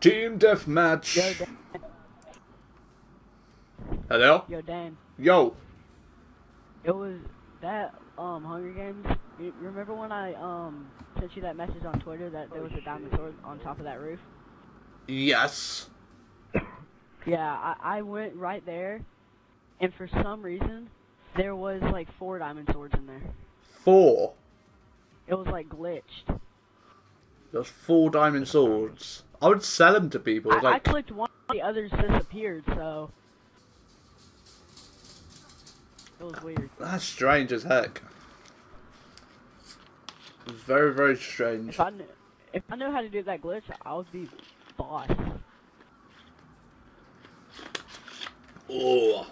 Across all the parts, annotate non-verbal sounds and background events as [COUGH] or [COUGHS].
Team deathmatch. Yo, Dan. Hello? Yo, Dan. Yo. It was that um Hunger Games. You remember when I um sent you that message on Twitter that there was a diamond sword on top of that roof? Yes. [COUGHS] Yeah, I, I went right there, and for some reason, there was like four diamond swords in there. Four. It was like glitched. There's four diamond swords. I would sell them to people. I, I clicked one, the others disappeared, so it was weird. that's strange as heck. Very, very strange. If I knew, if I knew how to do that glitch, I would be boss. Oh.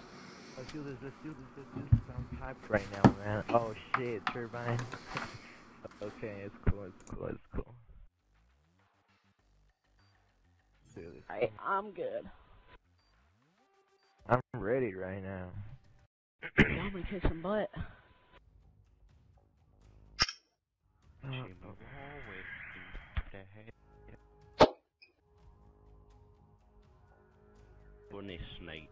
Let's do this, let's do this, let's do this. I'm hyped right now, man. Oh shit, turbine. [LAUGHS] okay, it's cool, it's cool, it's cool. Do this. I, I'm good. I'm ready right now. I'm gonna kick some butt. Oh, Bunny snipe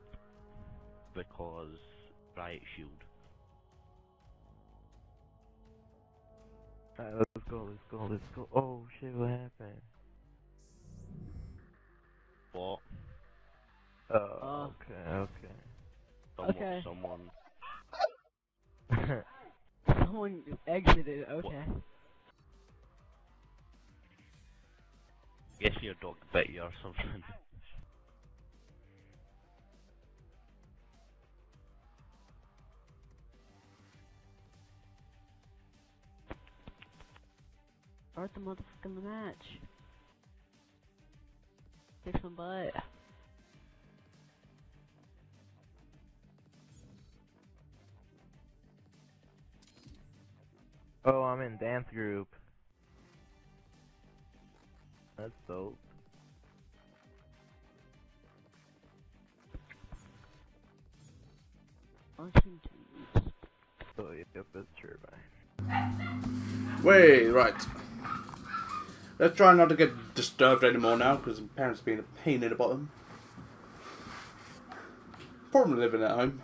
because riot shield. Alright, let's go, let's go, let's go. Oh shit, what happened? What? Oh, Uh. okay, okay. Someone, Okay. someone [LAUGHS] Someone exited. Okay. guess your dog bit you or something. Start the motherfucking match. Kick some butt. oh, I'm in dance group. That's dope. Launching teams. Oh, so, yep, it's turbine. Wait, right. Let's try not to get disturbed anymore now, because my parents are being a pain in the bottom. Probably living at home.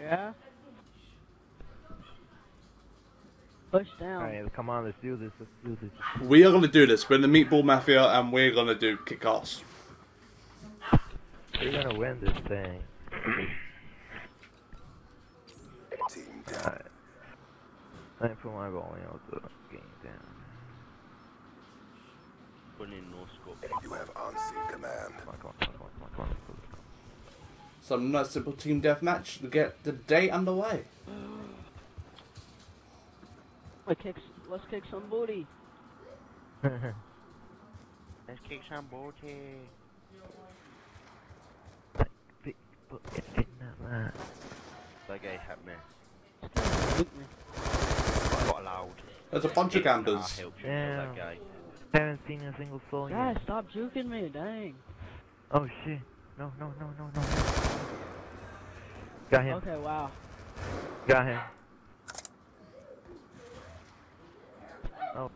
Yeah. Push down. Alright, come on, let's do this, let's do this. We are going to do this. We're in the Meatball Mafia, and we're going to do kick-ass. We're gonna win this thing. Team down. Alright. Let me put my volume up the game down. Bunny no scope. You have on-scene command. Come on, come on, come on, come on. Some nice simple team deathmatch to get the day underway. Let's kick, let's kick some booty. Let's kick some booty. Big book in that line. That guy hit me. Boot me. I got loud. There's a bunch of Nah, gambers. help you kill that Damn. Haven't seen a single soul Guys, yet. stop juking me, dang. Oh shit. No, no, no, no, no. Got him. Okay, wow. Got him. Oh.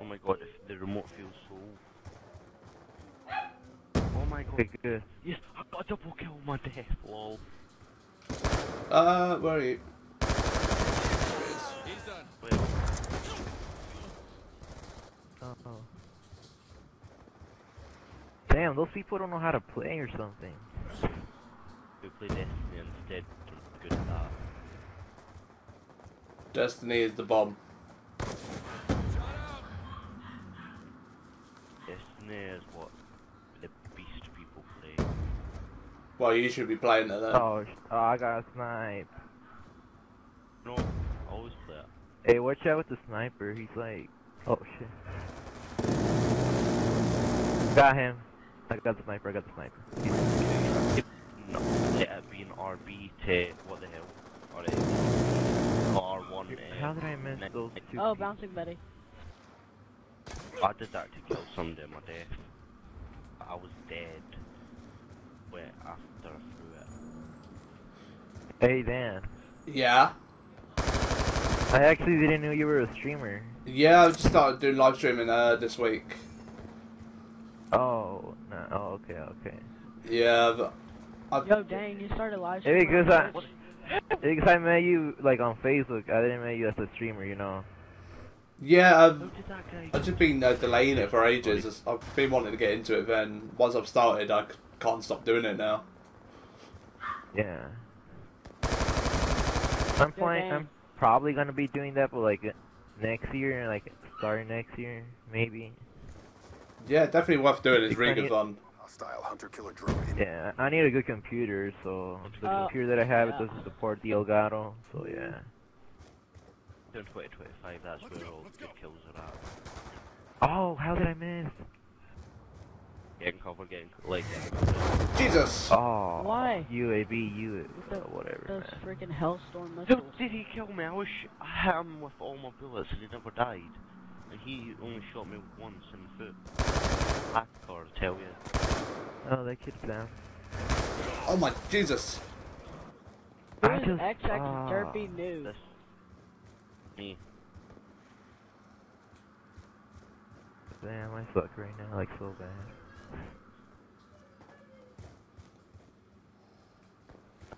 Oh my god, if the remote feels so. Oh my god. Good. Yes, I got a double kill on my death, lol. Uh, where are you? Wait, Oh. Damn, those people don't know how to play or something. we play Destiny instead. Good at that. Destiny is the bomb. Destiny is what the beast people play. Well, you should be playing it then. Oh, oh, I got a snipe. No, I always play it. Hey, watch out with the sniper. He's like, oh shit. Got him. I got the sniper. I got the sniper. No, let it be an RB to what the hell? Or uh, R1. Uh, How did I miss those two? Oh, bouncing Betty. I did that to kill somebody at my death. I was dead. Wait, after I threw it. Hey Dan, Yeah. I actually didn't know you were a streamer. Yeah, I've just started doing live streaming uh, this week. Oh, no. Oh, okay, okay. Yeah, I've, I've, Yo, dang, you started live Maybe streaming. because on I, because I met you like on Facebook. I didn't met you as a streamer, you know. yeah, I've, How did that guy? I've just been uh, delaying it for ages. I've been wanting to get into it. Then once I've started, I c- can't stop doing it now. Yeah. I'm Yo, playing. I'm probably gonna be doing that, but like next year, like starting next year, maybe. Yeah, definitely worth doing. It's really good Because- fun. Hostile hunter killer drone. Yeah, I need a good computer, so the Oh, computer that I have yeah. it doesn't support the Elgato, so yeah. In 2025, that's where all the good kills are at. Oh, how did I miss? Getting cover, getting like. Jesus! Oh, Why? UAV, U, the- uh, whatever. Those man. freaking Hellstorm How missiles. did he kill me? I was I hit him with all my bullets and he never died. And he only shot me once in the foot. Hacker, I tell you. Oh, that kid's down. Oh my Jesus! Who I is just- XX ah. Derpy Noob? This. Me. Damn, I suck right now, like so bad.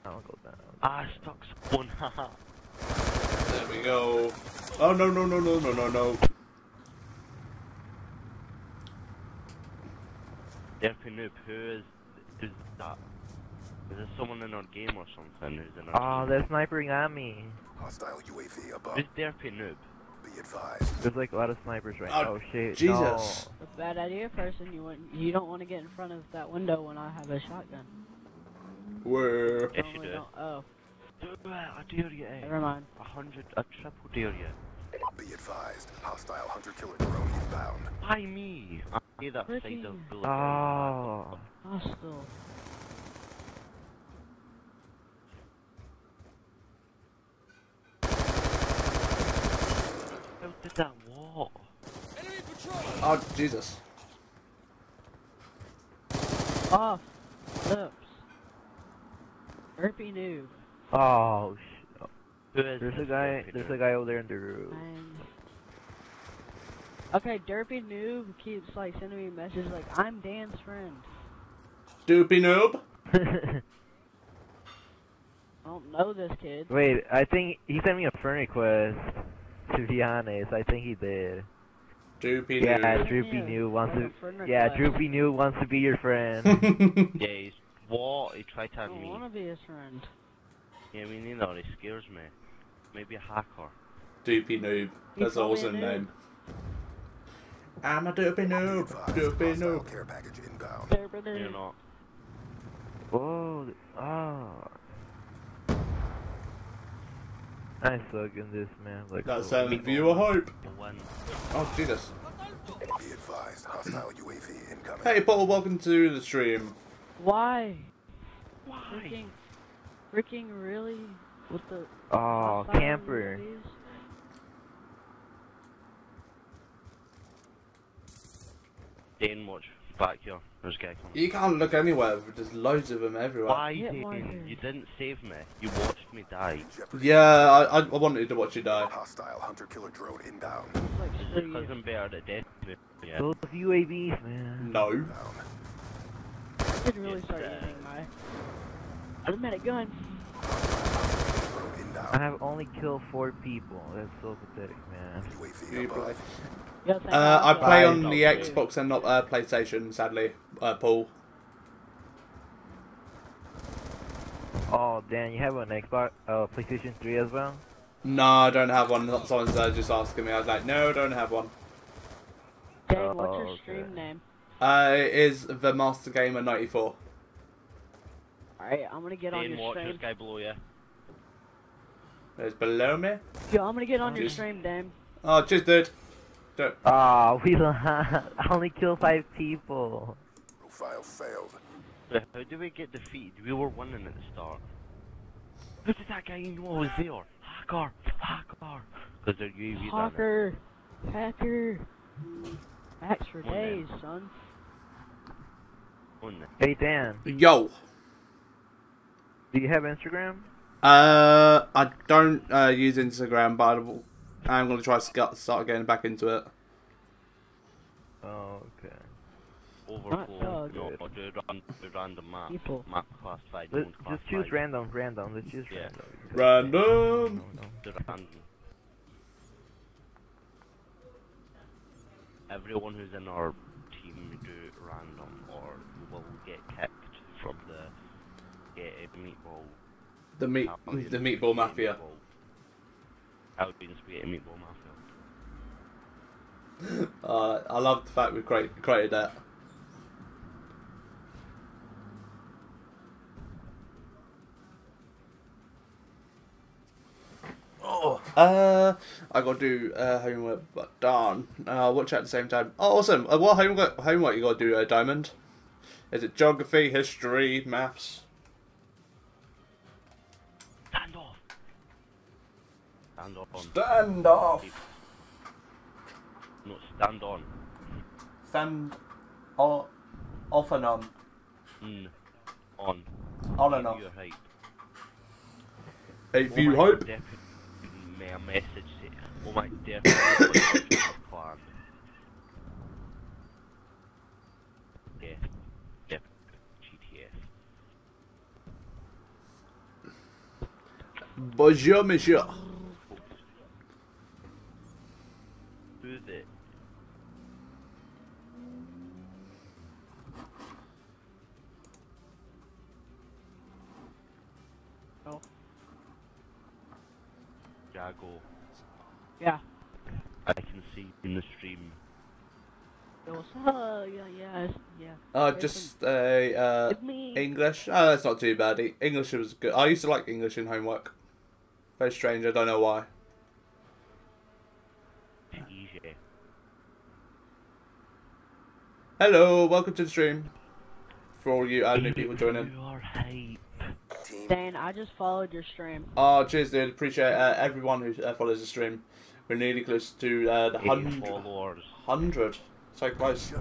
I'll go down. Ah, stuck spawn, [LAUGHS] haha. There we go. Oh no no no no no no no! Derpy Noob, who is, is that? Is there someone in our game or something who's in Oh, our that sniper got me. Hostile UAV above. Who's Derpy Noob? Be advised. There's like a lot of snipers right Oh, now. Oh shit. Jesus. No. A bad idea, person. You want, you don't want to get in front of that window when I have a shotgun. Where? Yes, you do. Oh, Do it, I dare you, eh? never mind. A hundred, a triple dare you. Be advised. Hostile hunter killer drone inbound. Why me? I need that side Freaking- of bullet. Oh. Hostile. Did that walk? Oh Jesus! Off. Oops. Derpy Noob. Oh sh. Who is There's a guy. There's Noob? a guy over there in the roof. And okay, Derpy Noob keeps like sending me messages like, "I'm Dan's friend." Doopy noob! [LAUGHS] I don't know this kid. Wait, I think he sent me a friend request. To be honest, I think he did. Droopy Yeah, noob. Droopy Yeah, New wants to. Yeah, request. Droopy New wants to be your friend. [LAUGHS] Yeah, he's what? He tried to I have don't want to be his friend. Yeah, I mean, you know, He scares me. Maybe a hacker. Droopy noob. That's an a awesome name. I'm a doopy Be noob. advised. Doopy noob. care package inbound. Derpy You're Noob. not. Whoa. Ah. Oh. I suck in this, man. Like, That's so- um, viewer hype. The win. Oh Jesus! Be advised. Hostile UAV incoming. Hey Paul, welcome to the stream. Why? Why? Freaking, freaking really? With the Oh, camper. UAVs? Dane, watch back here. There's a guy coming. You can't look anywhere. There's loads of them everywhere. Why, Yeah, Dane? why? You didn't save me. You watched me die. Yeah, I, I, I wanted to watch you die. Hostile hunter killer drone inbound. Like Is screw it because you. I'm better at death? Yeah. Those UAVs, man. No. Down. I should really Yes, start using my automatic gun. I have only killed four people. That's so pathetic, man. UAV You play. above. Yo, thank Uh, I play on the Not Xbox and not uh, PlayStation, sadly. Uh, Paul. Oh, Dan, you have an Xbox, uh, PlayStation 3 as well? No, I don't have one. Someone's uh, just asking me. I was like, no, I don't have one. Dang, what's Oh, your okay. stream name? Uh, it is the Master Gamer 94. Alright, I'm gonna get on Dane, your watch stream. this guy below you. It's below me. Yo, I'm gonna get on your stream, Dan. Oh, just dude. Don't. Oh, we don't. [LAUGHS] I only killed five people. Profile failed. But how do we get defeated? We were winning at the start. How did that guy you know I was there? Hacker! Hacker! Because they're UAVs on it. Hacker! Hacker! Hacks for Come days, then. son. On. Hey, Dan, Yo. do you have Instagram? Uh, Uh, I don't uh, use Instagram, but I will- I'm going to try to start getting back into it. Oh, okay. Overflow, so no, good. do ran, do random map. People. Map classified, Let's known just choose classified. random, random. Let's choose Yeah. random. Random. No, no. Random. Everyone who's in our team do random, or will get kicked from the get a meatball. The meat, the meatball mafia. Meatball- Albion spaghetti meatball mafia. [LAUGHS] Uh, I love the fact we create, created that. Oh, uh, I gotta do uh, homework, but darn, uh, watch at the same time. Oh, awesome! Uh, what homework? Homework you gotta do, uh, Diamond? Is it geography, history, maths? Stand off. Stand off. No, stand on. Stand off, off and on, Mm. On. on and off. Your height. Hey, Oh view my hope. definitely may a message say, oh my definitely plan. Yeah. Yeah. GTS. Bonjour, monsieur. Yeah. I can see in the stream. It was, uh, yeah, yeah, yeah. Uh, just a uh, It's. English. Oh, that's not too bad. E- English was good. I used to like English in homework. Very strange. I don't know why. Easy. Hello, welcome to the stream. For all you uh, new people joining. You are hype. Team Dan, I just followed your stream. Oh, cheers, dude. Appreciate uh, everyone who uh, follows the stream. We're nearly close to uh, the Eight hundred. followers. Hundred. So close.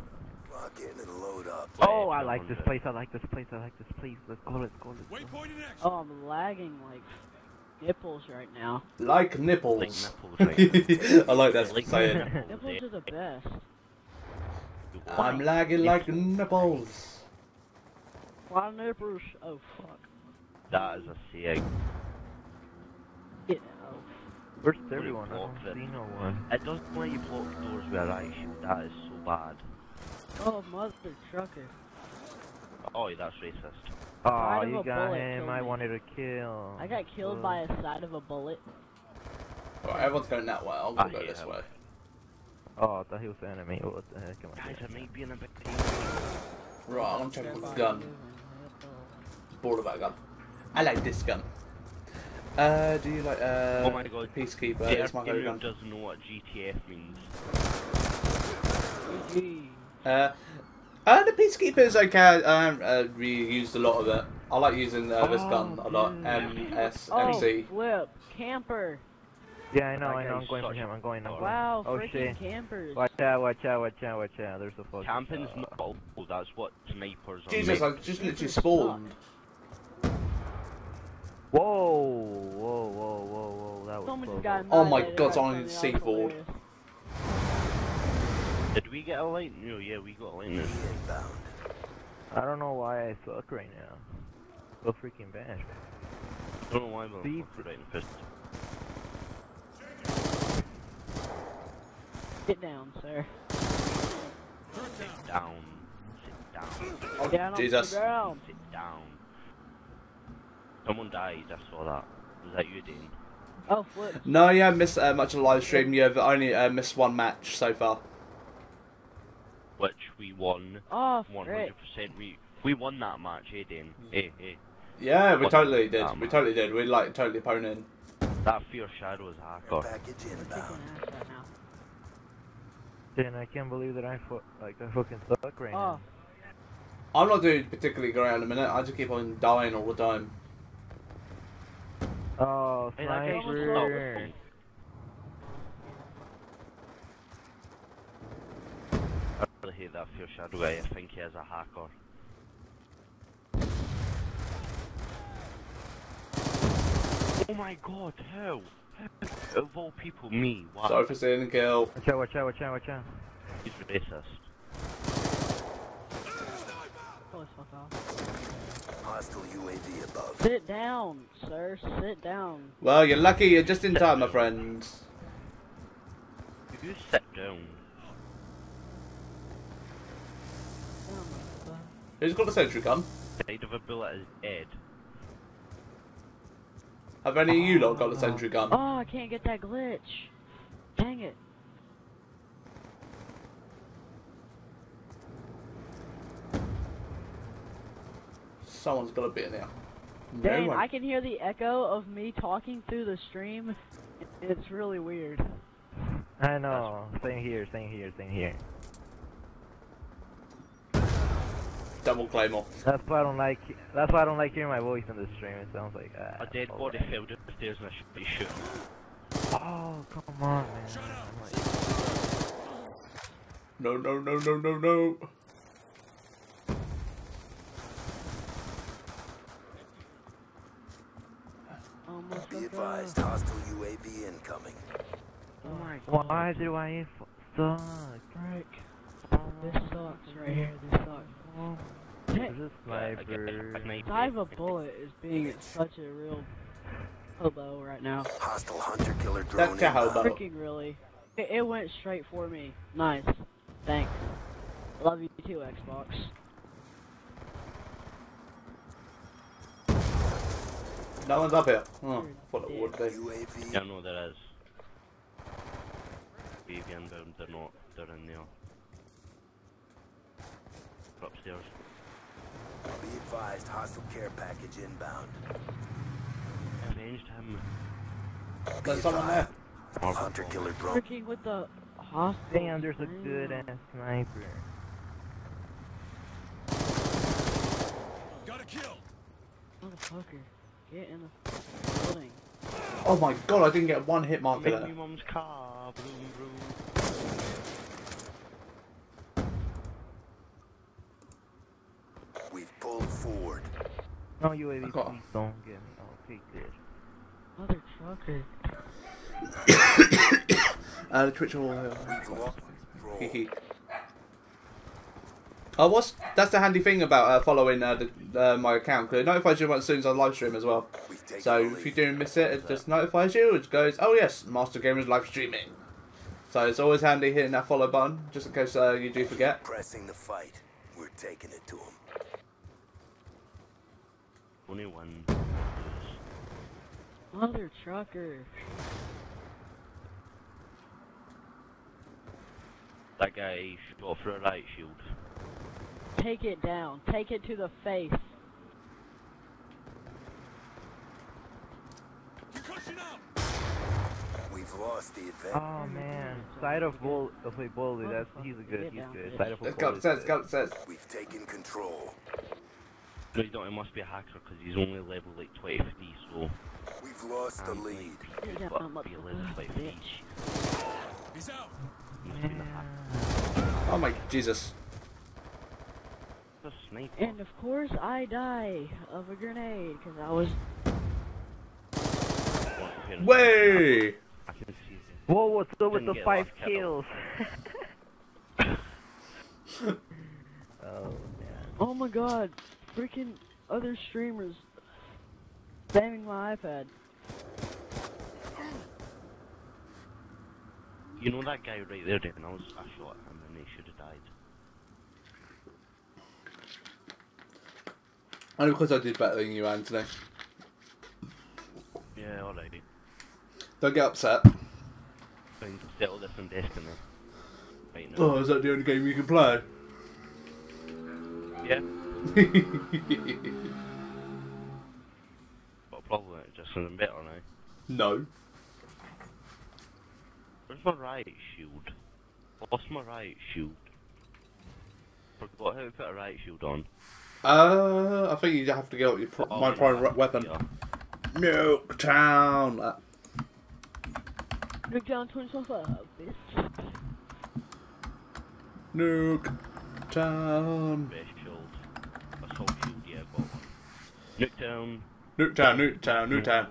lock in and load up. Oh, I like this place. I like this place. I like this place. Let's go. Let's go. Let's go. Oh, I'm lagging like nipples right now. Like Like nipples. nipples right [LAUGHS] I like that Like saying. nipples, [LAUGHS] [LAUGHS] Nipples are the best. I'm lagging like nipples. Why nipples? Oh fuck. That is a saying. Get out. Where's What everyone? I block don't it? see no one. It doesn't let you block doors with a right shield. That is so bad. Oh, mother trucker. Oh, that's racist. Oh, you got him. I me. wanted to kill. I got killed by a side of a bullet. Right, everyone's going that way. I'm I gonna go ah, this him. way. Oh, I thought he was the enemy. What the heck am I Guys, I doing? might be in a big team. Right, I'm checking my gun. Bored of that gun. I like this gun. Uh, do you like uh? Oh my God. Peacekeeper. The That's my Arcane favorite gun. doesn't know what GTF means. Uh, uh, the Peacekeeper is okay. I haven't uh, really used a lot of it. I like using uh, this gun a lot. MSMC. Oh, flip. Camper. Yeah, I know. I know. I'm going for him. a I'm going. I'm going. Wow, Oh, freaking shit. campers. Watch out! Watch out! Watch out! Watch out! There's the fucking. Camping's uh, not. Oh, that's what snipers are. Jesus, I just literally spawned. Whoa! Whoa! Whoa! Whoa! Whoa! That was Someone close. got Oh my God, by someone something in else Did we get a light? No, yeah, we got a light. Enemy inbound. I don't know why I suck right now. So freaking bad. I don't know why we're Beep. right in the fist. Get down, sir. Sit down. Sit down. Oh, Down on Jesus. the ground. Sit down. Someone died, I saw that. Was that you, Dean? Oh, flip. No, you haven't missed uh, much of the live stream. You've only uh, missed one match so far. Which we won. Oh, 100%. We we won that match, eh, Dean? Eh, eh. Yeah, we What- totally did. We man. totally did. We like totally opponent. That Fear Shadow is a hacker. Package Kicking inbound. ass right now. Then I can't believe that I fu- like I fucking suck right Oh, now. I'm not doing particularly great at the minute. I just keep on dying all the time. Oh, Hey, sniper! Oh. I really hate that Fear Shadow guy. I think he is a hacker. Oh my god, how? How? Of all people, me. Wow. Sorry for saying the kill. Watch out, watch out, watch out, watch out. He's racist. Oh, it's fuck off. Hostile UAV above. Sit down, sir. Sit down. Well, you're lucky you're just in time, my friend. You sit down. My god. Who's got the sentry gun? Side of a bullet is dead. Have any of you lot got the sentry gun? Oh, I can't get that glitch. Dang it. Someone's got to be in there. Dang, no. I can hear the echo of me talking through the stream. It's really weird. I know. Same here, same here, same here. Double claymore. That's why I don't like. That's why I don't like hearing my voice in the stream. It sounds like ah, A dead body man. fell down the stairs and I should be shooting. Oh come on, man. I'm like, No, no, no, no, no, no. Almost Be like advised, hostile UAV incoming. Oh my god. Why do I f- suck? Frick. This sucks right here. This sucks. There's a Yeah, I get it. sniper. I can Dive a bullet is being such a real hobo right now. Hostile hunter killer drone That's a hobo. inbound. Freaking really. It, it went straight for me. Nice. Thanks. Love you too, Xbox. No one's up here. Oh, I thought it would be. UAV Yeah, no, there is. Wavy inbound, they're not. They're in there. They're upstairs. Be advised, hostile care package inbound. I avenged him. Be There's someone there. advised, Hunter killer drone. Freaking with the hospital. Damn, there's a good ass sniper. Got a kill. Motherfucker. Get in the building. Oh my god, I didn't get one hit marker Make me there. mum's car, vroom vroom. We've pulled forward. No UAV, I got- please don't get me. Okay, good. Mother trucker. [COUGHS] Uh, the Twitch will. We've lost control. Hee Oh, what's that's the handy thing about uh, following uh, the, uh, my account because it notifies you as soon as I live stream as well. We've So if you do miss it, it just notifies you. It goes, oh yes, Master Gamer's live streaming. So it's always handy hitting that follow button just in case uh, you do forget. Pressing the fight. We're taking it to him. Only one. Mother trucker. That guy shot through a light shield. Take it down. Take it to the face. We've lost the advantage. Oh man, side of bull. Oh wait, bully. That's he's a good. He's good. bitch. Side of Let's bull go is upstairs, good. go upstairs. We've taken control. No, he's not. He must be a hacker because he's only level like 20 so. We've lost the lead. Get down, But be level motherfucker, 20 50. bitch. Must have been a hacker. Yeah. Oh my Jesus. It's a sniper. And of course, I die of a grenade because I was. Way! I can see it. Whoa, what's up with the five kills? [LAUGHS] oh man. Oh my god. Freaking other streamers spamming my iPad. You know that guy right there, Devin? I was I shot him and he should have died. Only because I did better than you, Anthony. Yeah, alright. Don't get upset. Trying to settle this in Destiny. Right now. Oh, is that the only game you can play? Yeah, [LAUGHS] but probably just something better now. no. Where's my riot shield? Lost my riot shield. Forgot how to put a riot shield on. Uh, I think you have to get up your pr- Oh, my yeah, prime weapon. yeah. Nuke Town. Uh, Look down 25, bitch. Nuke Town. Best shield. Assault shield, yeah, got one. Nuketown. Nuke Town, Nuke Town, Nuke Town.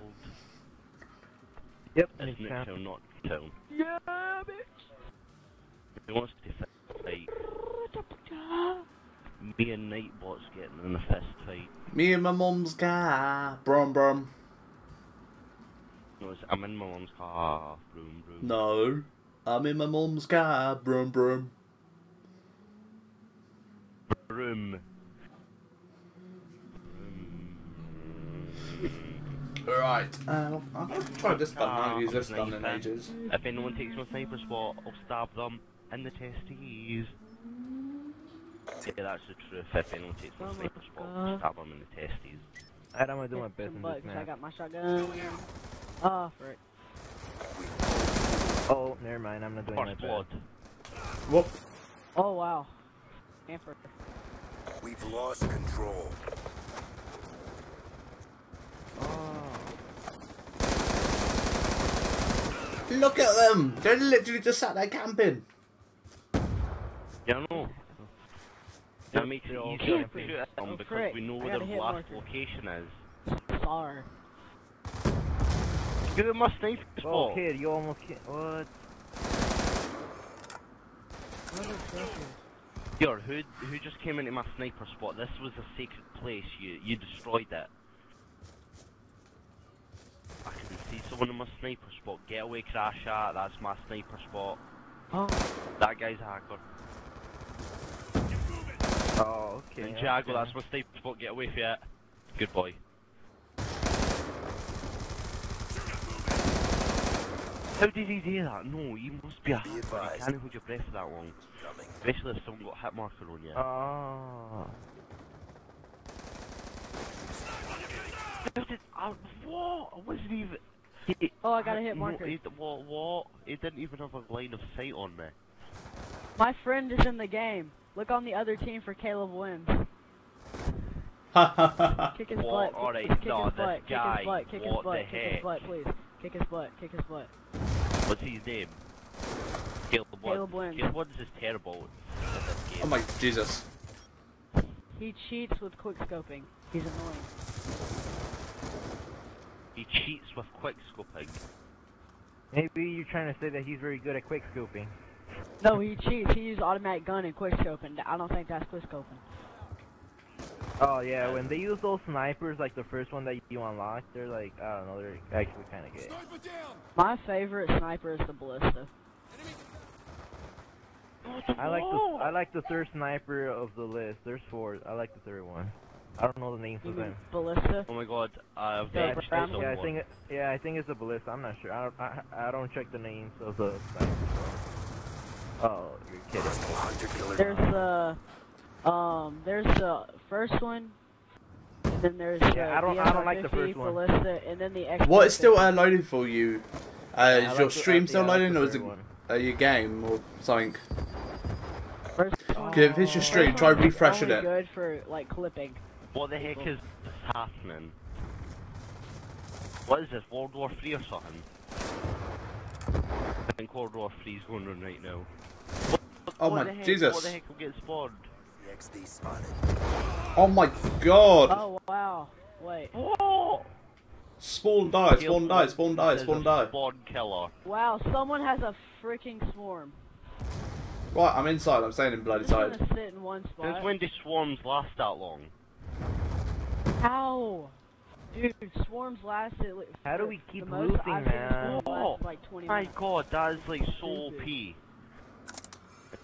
Yep, It's Midtown. Midtown, not Town. Yeah, bitch. He wants to fight. Me and Nightbot's getting in a fist fight. Me and my mum's car. Brum brum. No, I'm in my mum's car. Broom, broom. No. I'm in my mum's car. Brum brum. Broom. Right. Uh, I'm gonna try this gun. I haven't used this gun in ages. If anyone takes my sniper spot, I'll stab them in the testes. Yeah, that's the truth. If anyone takes my Oh my sniper spot, I'll stab them in the testes. I don't want to do my best some in butt, this 'cause I got my shotgun. Ah, oh, frick. Oh, never mind. I'm not doing my First best. blood. Whoop. Oh, wow. Stanford. We've lost control. Oh. Look at them. They're literally just sat there camping. Yeah, I know. That makes it They're all easier to camping. shoot at them Oh, because frick. we know where got their last marker. location is. Sar. Give it my sniper Oh, spot. kid, you almost ki- What? Here, who who just came into my sniper spot? This was a sacred place. You you destroyed it. I can see someone in my sniper spot. Getaway crash shot. That's my sniper spot. Oh, That guy's a hacker. Oh, okay. And Jago, okay. that's my sniper spot. Get away from it. Good boy. How did he do that? No, you must be a Be hacker. You advised. can't hold your breath for that long. Coming. Especially if someone got a hit marker on you. Ah. How did I, what? I wasn't even. He, Oh, I got a hit no, marker. He, what? What? He didn't even have a line of sight on me. my friend is in the game. Look on the other team for Caleb wins. Ha ha ha. Kick his Well, butt. Kick, alright, kick no, his butt. Kick guy, his butt. Kick his what butt. the Kick his heck? butt, please. Kick his butt. Kick his butt. What's his name? Caleb Woods. Caleb Wins. Caleb Woods is terrible at this game. Oh my Jesus. He cheats with quick scoping. He's annoying. He cheats with quick scoping. Maybe you're trying to say that he's very good at quick scooping. No, he cheats. He used automatic gun and quick scoping. I don't think that's quick scoping. Oh yeah, when they use those snipers, like the first one that you unlock, they're like, I don't know, they're actually kind of good. My favorite sniper is the ballista. I like the I like the third sniper of the list. There's four. I like the third one. I don't know the names You of them. ballista? Oh my god, I've Yeah, avenged Brown- Yeah, I think it, yeah, I think it's a ballista. I'm not sure. I don't I, I don't check the names of the snipers. So. Oh, you're kidding. Personal hunter killer. There's the um, there's the first one, and then there's Yeah, the I don't- I don't like the first one. Ballista, and then the X. What is still uh, loading for you? Uh, I is like your the- stream uh, still yeah, loading, or is it uh, your game or something? First one, Okay, if it's your stream, try refreshing it. good for like clipping. What the heck is happening? What is this, World War 3 or something? I think World War 3 is going on right now. What, Oh what my heck, Jesus. What the heck will get spawned? XD spotted. Oh my God! Oh wow! Wait. [GASPS] Oh! Spawn die, spawn die, spawn die, spawn die. Spawn killer. Wow! Someone has a freaking swarm. Right, I'm inside. I'm staying in bloody I'm side. sit in one spot. Since when do swarms last that long? How? Dude, swarms lasted. like, How do we keep losing, I've seen a man? swarm last like 20 My minutes. god, that is like so OP.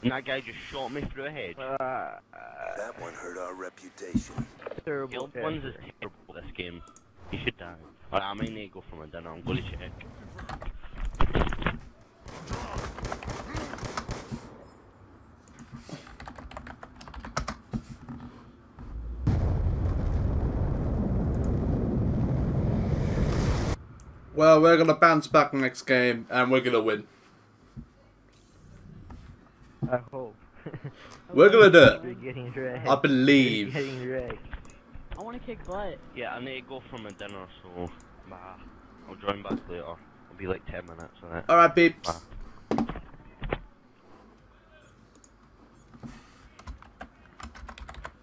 And that guy just shot me through a hedge. Uh, That one hurt our reputation. terrible. Guild Yeah, ones is terrible this game. You should die. Alright, I might need to go for my dinner. I'm going to check. Well, we're gonna bounce back next game, and we're gonna win. I hope. [LAUGHS] We're gonna do You're it. getting wrecked. I believe. You're getting wrecked. I want to kick butt. Yeah, I need to go for my dinner, so bah, I'll join back later. I'll be like 10 minutes on it. Alright, peeps. Ah.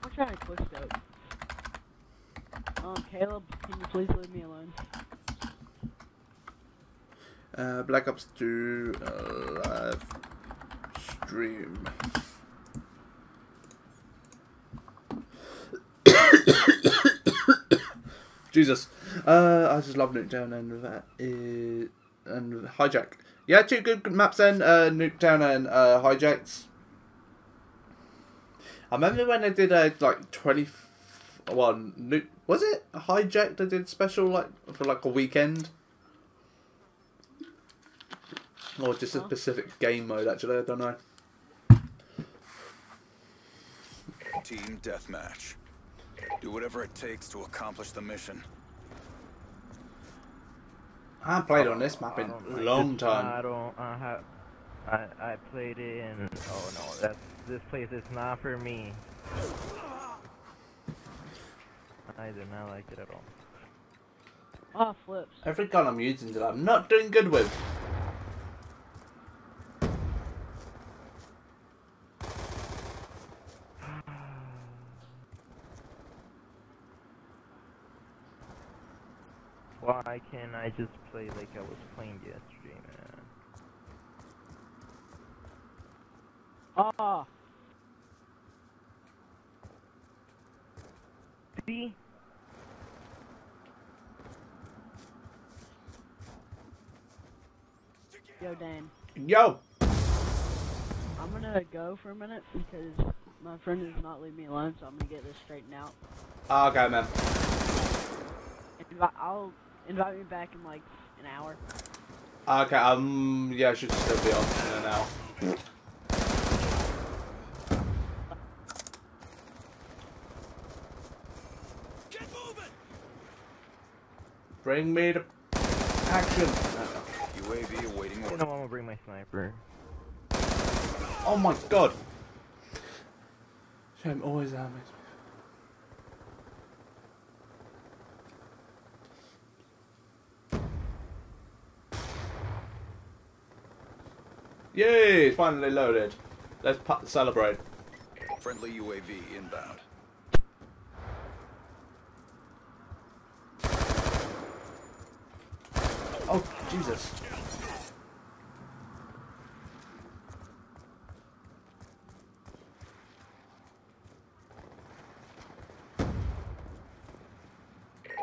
I'm trying to quick scope. Um, Caleb, can you please leave me alone? Uh, Black Ops 2 uh, stream. [COUGHS] Jesus. Uh, I just love Nuketown and that is, and Hijack. Yeah, two good maps then. Uh, Nuketown and uh, Hijacked. I remember when they did a like twenty one. Nuke was it Hijack? They did special like for like a weekend. Or just a specific game mode, actually, I don't know. Team deathmatch. Do whatever it takes to accomplish the mission. I haven't played on this map in a long this- time. I don't. I have. I I played it and oh no, that's this place is not for me. I do not like it at all. Oh, flips. Every gun I'm using that I'm not doing good with. Why can't I just play like I was playing yesterday, man? Oh, See? yo, Dan. Yo! I'm gonna go for a minute because my friend does not leave me alone, so I'm gonna get this straightened out. Ah, okay, man. I'll invite me back in like an hour. Okay, um, yeah, I should still be on in an hour. Get moving! Bring me to action. UAV awaiting You know order. I'm gonna bring my sniper. Oh my god. Shame always that Yay! Finally loaded. Let's celebrate. Friendly UAV inbound. Oh, Jesus.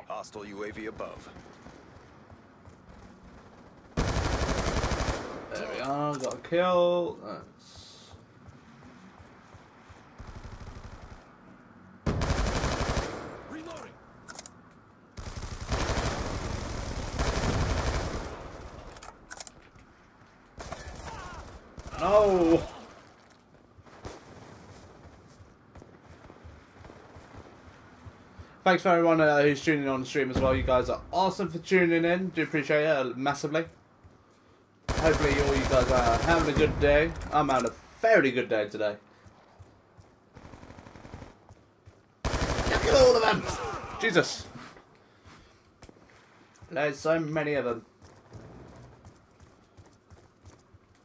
Hostile UAV above. We are, got a kill. That's... Reloading. No! Thanks for everyone uh, who's tuning in on the stream as well. You guys are awesome for tuning in. Do appreciate it uh, massively. Hopefully all you guys are having a good day. I'm having a fairly good day today. Look at all of them! Jesus! There's so many of them.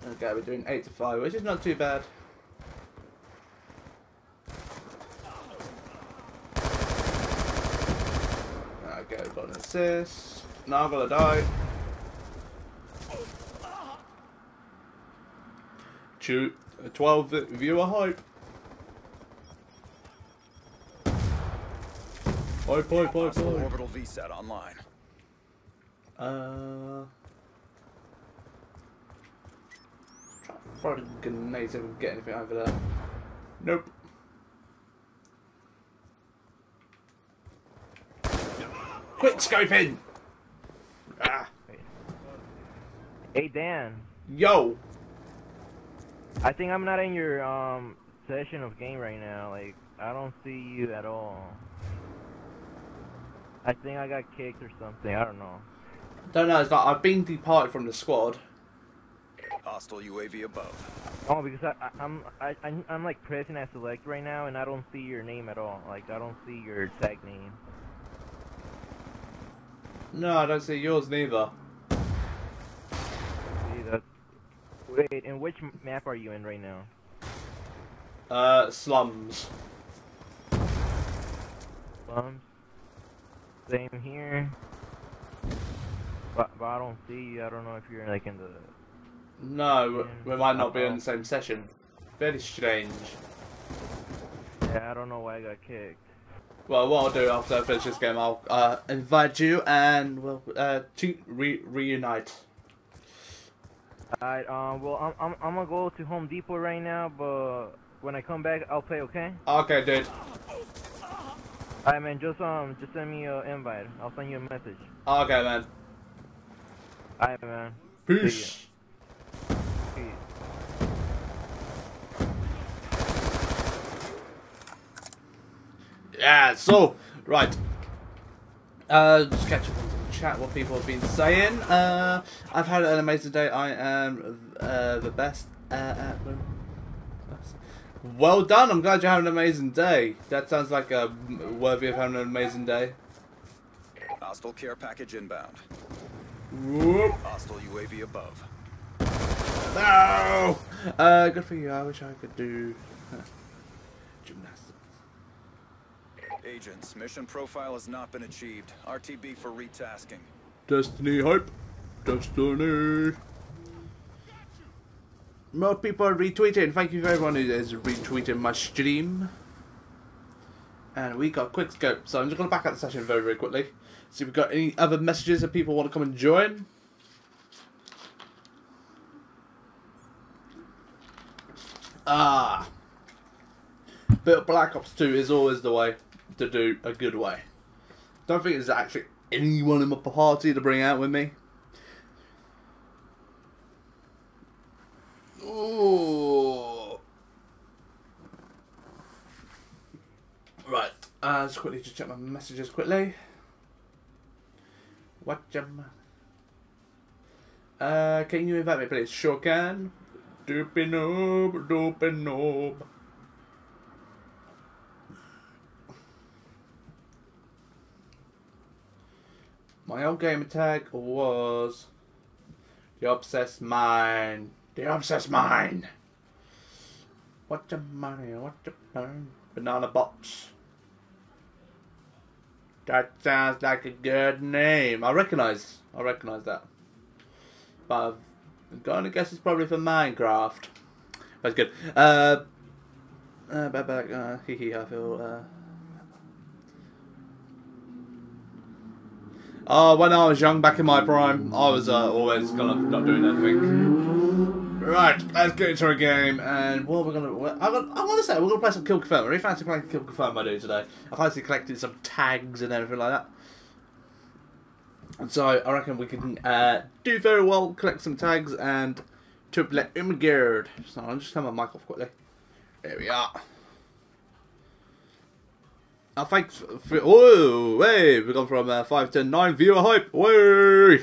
Okay, we're doing 8 to 5, which is not too bad. Okay, we've got an assist. Now I'm gonna die. Shoot, 12 viewer hype. Hype, hype, hype, Hostile hype. orbital VSAT online. Uh. Try to throw the grenades if we can get anything over there. Nope. Quick scoping! Ah. Hey Dan, Yo! I think I'm not in your um session of game right now. Like I don't see you at all. I think I got kicked or something. I don't know. Don't know, it's like I've been departed from the squad. Hostile UAV above. Oh, because I, I I'm I I'm, I'm like pressing at select right now, and I don't see your name at all. Like I don't see your tag name. No, I don't see yours neither. See that? Wait, and which map are you in right now? Uh, slums. Bums. Same here. But, but I don't see you. I don't know if you're like in the. No, we might not be in the same session. Very strange. Yeah, I don't know why I got kicked. Well, what I'll do after I finish this game, I'll uh, invite you and we'll uh, to re- reunite. Alright, um, well, I'm, I'm, I'm gonna go to Home Depot right now, but when I come back, I'll play, okay? Okay, dude. Alright, man, just, um, just send me an invite. I'll send you a message. Okay, man. Alright, man. Peace. Peace. Yeah, so, right. Uh, just catch up chat, what people have been saying. Uh, I've had an amazing day. I am uh, the best. Uh, at well done. I'm glad you're having an amazing day. That sounds like a worthy of having an amazing day. Hostile care package inbound. Whoop. Hostile UAV above. No! Uh, good for you. I wish I could do Agents, mission profile has not been achieved. RTB for retasking. Destiny hype. Destiny. More people are retweeting. Thank you for everyone who is retweeting my stream. And we got quick scope, so I'm just going to back out the session very, very quickly. See if we've got any other messages that people want to come and join. Ah. But Black Ops 2 is always the way to do a good way. Don't think there's actually anyone in my party to bring out with me. Ooh. Right. Uh, just quickly just check my messages quickly. What jam? Uh, can you invite me, please? Sure can. Doopy noob, doopy noob. My old gamer tag was the obsessed mind. The obsessed mind. What the money? What the money? Banana box. That sounds like a good name. I recognize. I recognize that. But I'm gonna guess it's probably for Minecraft. That's good. Uh, uh, back, back, uh, hee hee, I feel, uh. Oh, when I was young, back in my prime, I was uh, always kind of not doing anything. Right, let's get into a game, and what we're gonna, I want to say we're gonna play some Kill Confirm. I really fancy playing Kill Confirm. I do today. I fancy collecting some tags and everything like that. And so I reckon we can uh, do very well, collect some tags and triple Imgard. So I'll just turn my mic off quickly. There we are. Uh, thanks for, whoa, hey, we've gone from uh, 5 to 9 viewer hype, whoa!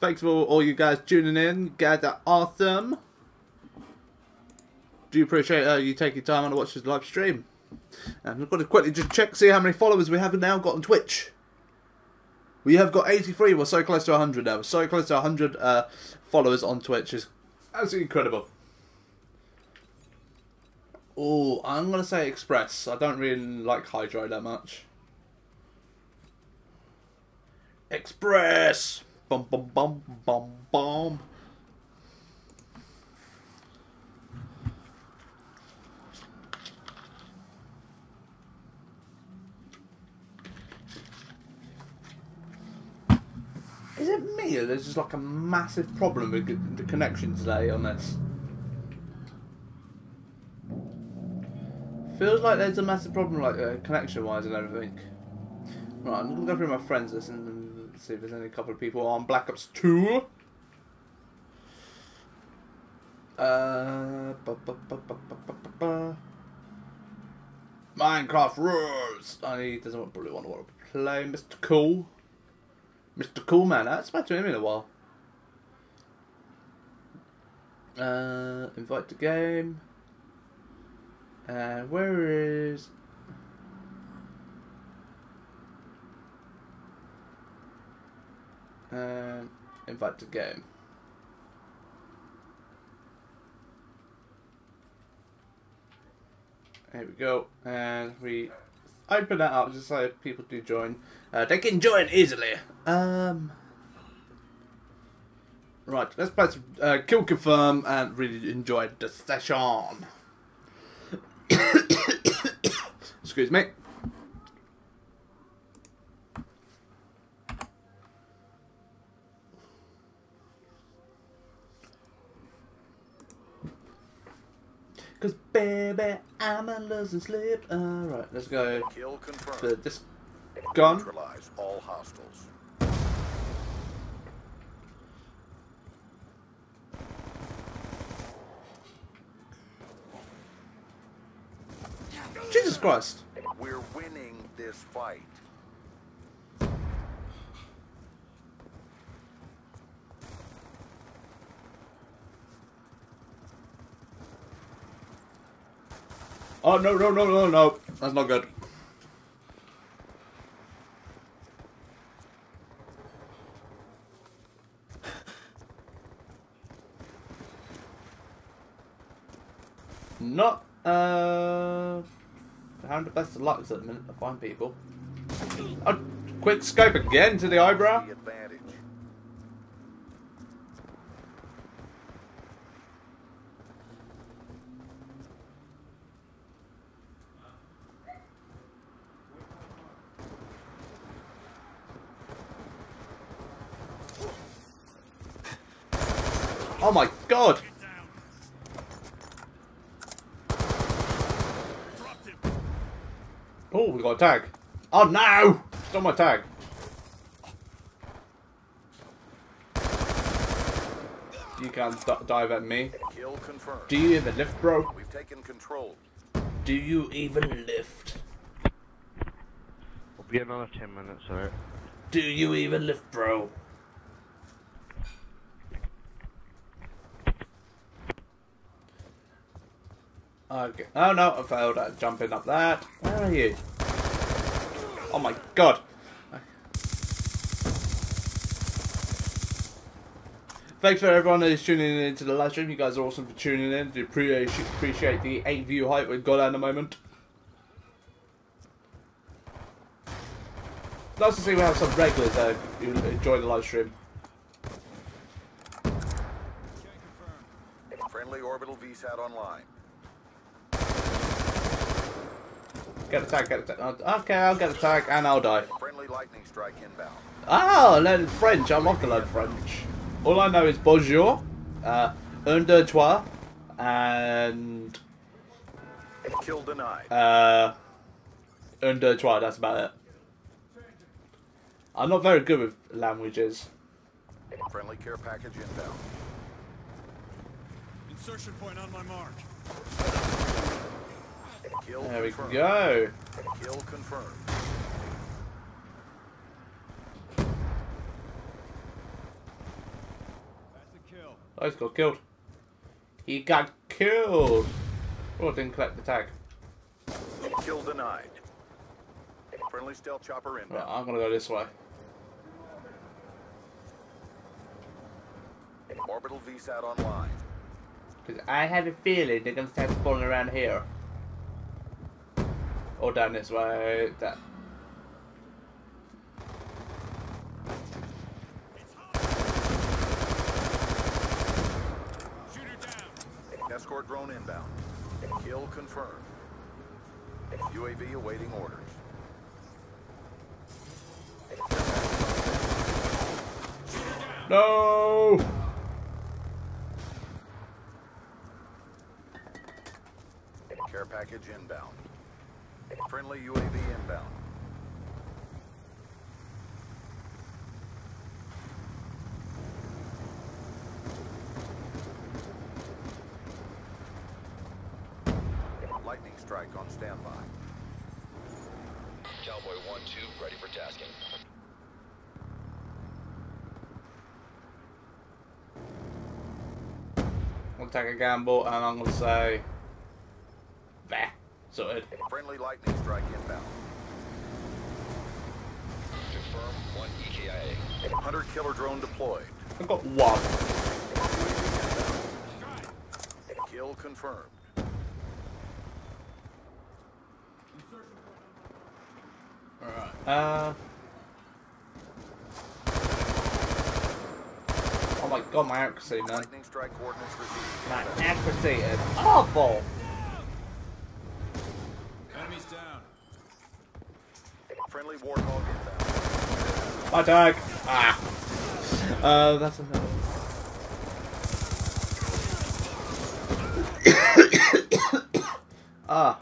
Thanks for all you guys tuning in, guys are awesome. Do appreciate uh, you taking time to watch this live stream. And we've got to quickly just check, see how many followers we have now got on Twitch. We have got 83, we're so close to 100 now, we're so close to 100 uh, followers on Twitch, it's absolutely incredible. Oh, I'm gonna say Express. I don't really like Hydro that much. Express. Bum bum bum bum bum. Is it me or there's just like a massive problem with the connection today on this? Feels like there's a massive problem, like uh, connection-wise and everything. Right, I'm gonna go through my friends list and see if there's any couple of people on Black Ops 2. Uh, ba, ba, ba, Minecraft rules. I he doesn't want, probably want to play Mr. Cool. Mr. Cool man, I haven't to him in a while. Uh, invite to game. And where is and invite to game. There we go, and we open that up just so people do join. Uh, they can join easily. Um, Right, let's play some uh, Kill Confirm and really enjoy the session. Excuse me. Cause baby, I'm a losing sleep. Alright, let's go Kill confirmed. for this gun. Neutralize all hostiles. Jesus Christ. We're winning this fight. Oh no no no no no. That's not good. Not uh having the best of lucks at the minute to find people. Oh, quick scope again to the eyebrow. The advantage. Oh my god! Oh, we got a tag. Oh no! Stole my tag. You can't d- dive at me. Kill confirmed. Do you even lift, bro? We've taken control. Do you even lift? Will be another 10 minutes, alright? Do you even lift, bro? Okay. Oh no, I failed at jumping up that. Where are you? Oh my god. Thanks for everyone who's tuning in to the live stream. You guys are awesome for tuning in. Do appreciate the eight view height we've got at the moment. Nice to see we have some regulars there who enjoy the live stream. Friendly orbital VSAT online. Get a tag, get a tag. Okay, I'll get a tag and I'll die. Friendly lightning strike inbound. Oh, learn French. I love to learn French. All I know is bonjour, uh, un, deux, trois, and Kill denied. uh, un, deux, trois. That's about it. I'm not very good with languages. Friendly care package inbound. Insertion point on my mark. Kill There we go. Kill confirmed. That's a kill. Oh, he's got killed. He got killed. Oh, didn't collect the tag. Kill denied. Friendly stealth chopper Right, inbound. I'm gonna go this way. Orbital VSAT online. Because I have a feeling they're gonna start spawning around here. Or down this way. That. Escort drone inbound. Kill confirmed. UAV awaiting orders. No! Care package inbound. Friendly UAV inbound. Lightning strike on standby. Cowboy 1-2, ready for tasking. I'm gonna take a gamble and I'm gonna say. Bah. Sorted. Friendly lightning strike inbound. Confirm 1 EKIA. Hunter killer drone deployed. I've got one. Kill confirmed. Alright. Uh. Oh my God, my accuracy, man. Lightning strike. My accuracy is awful. Enemies down. Friendly warthog inbound. My tag. Ah. Uh, that's enough. ah.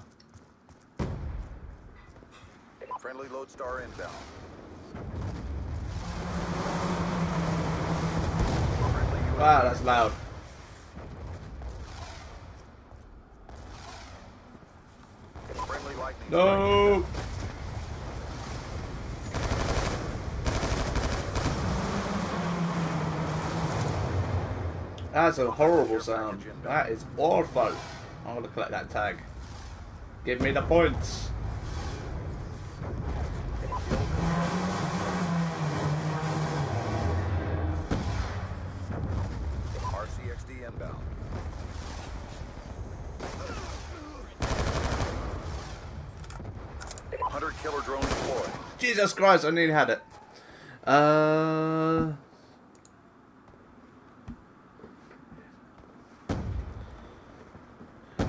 Friendly lodestar inbound. Wow, that's loud. Friendly lightning strike No. That's a horrible sound. That is awful. I'm gonna collect that tag. Give me the points. RCXD inbound. Hunter killer drone deployed. Jesus Christ, I nearly had it. Uh.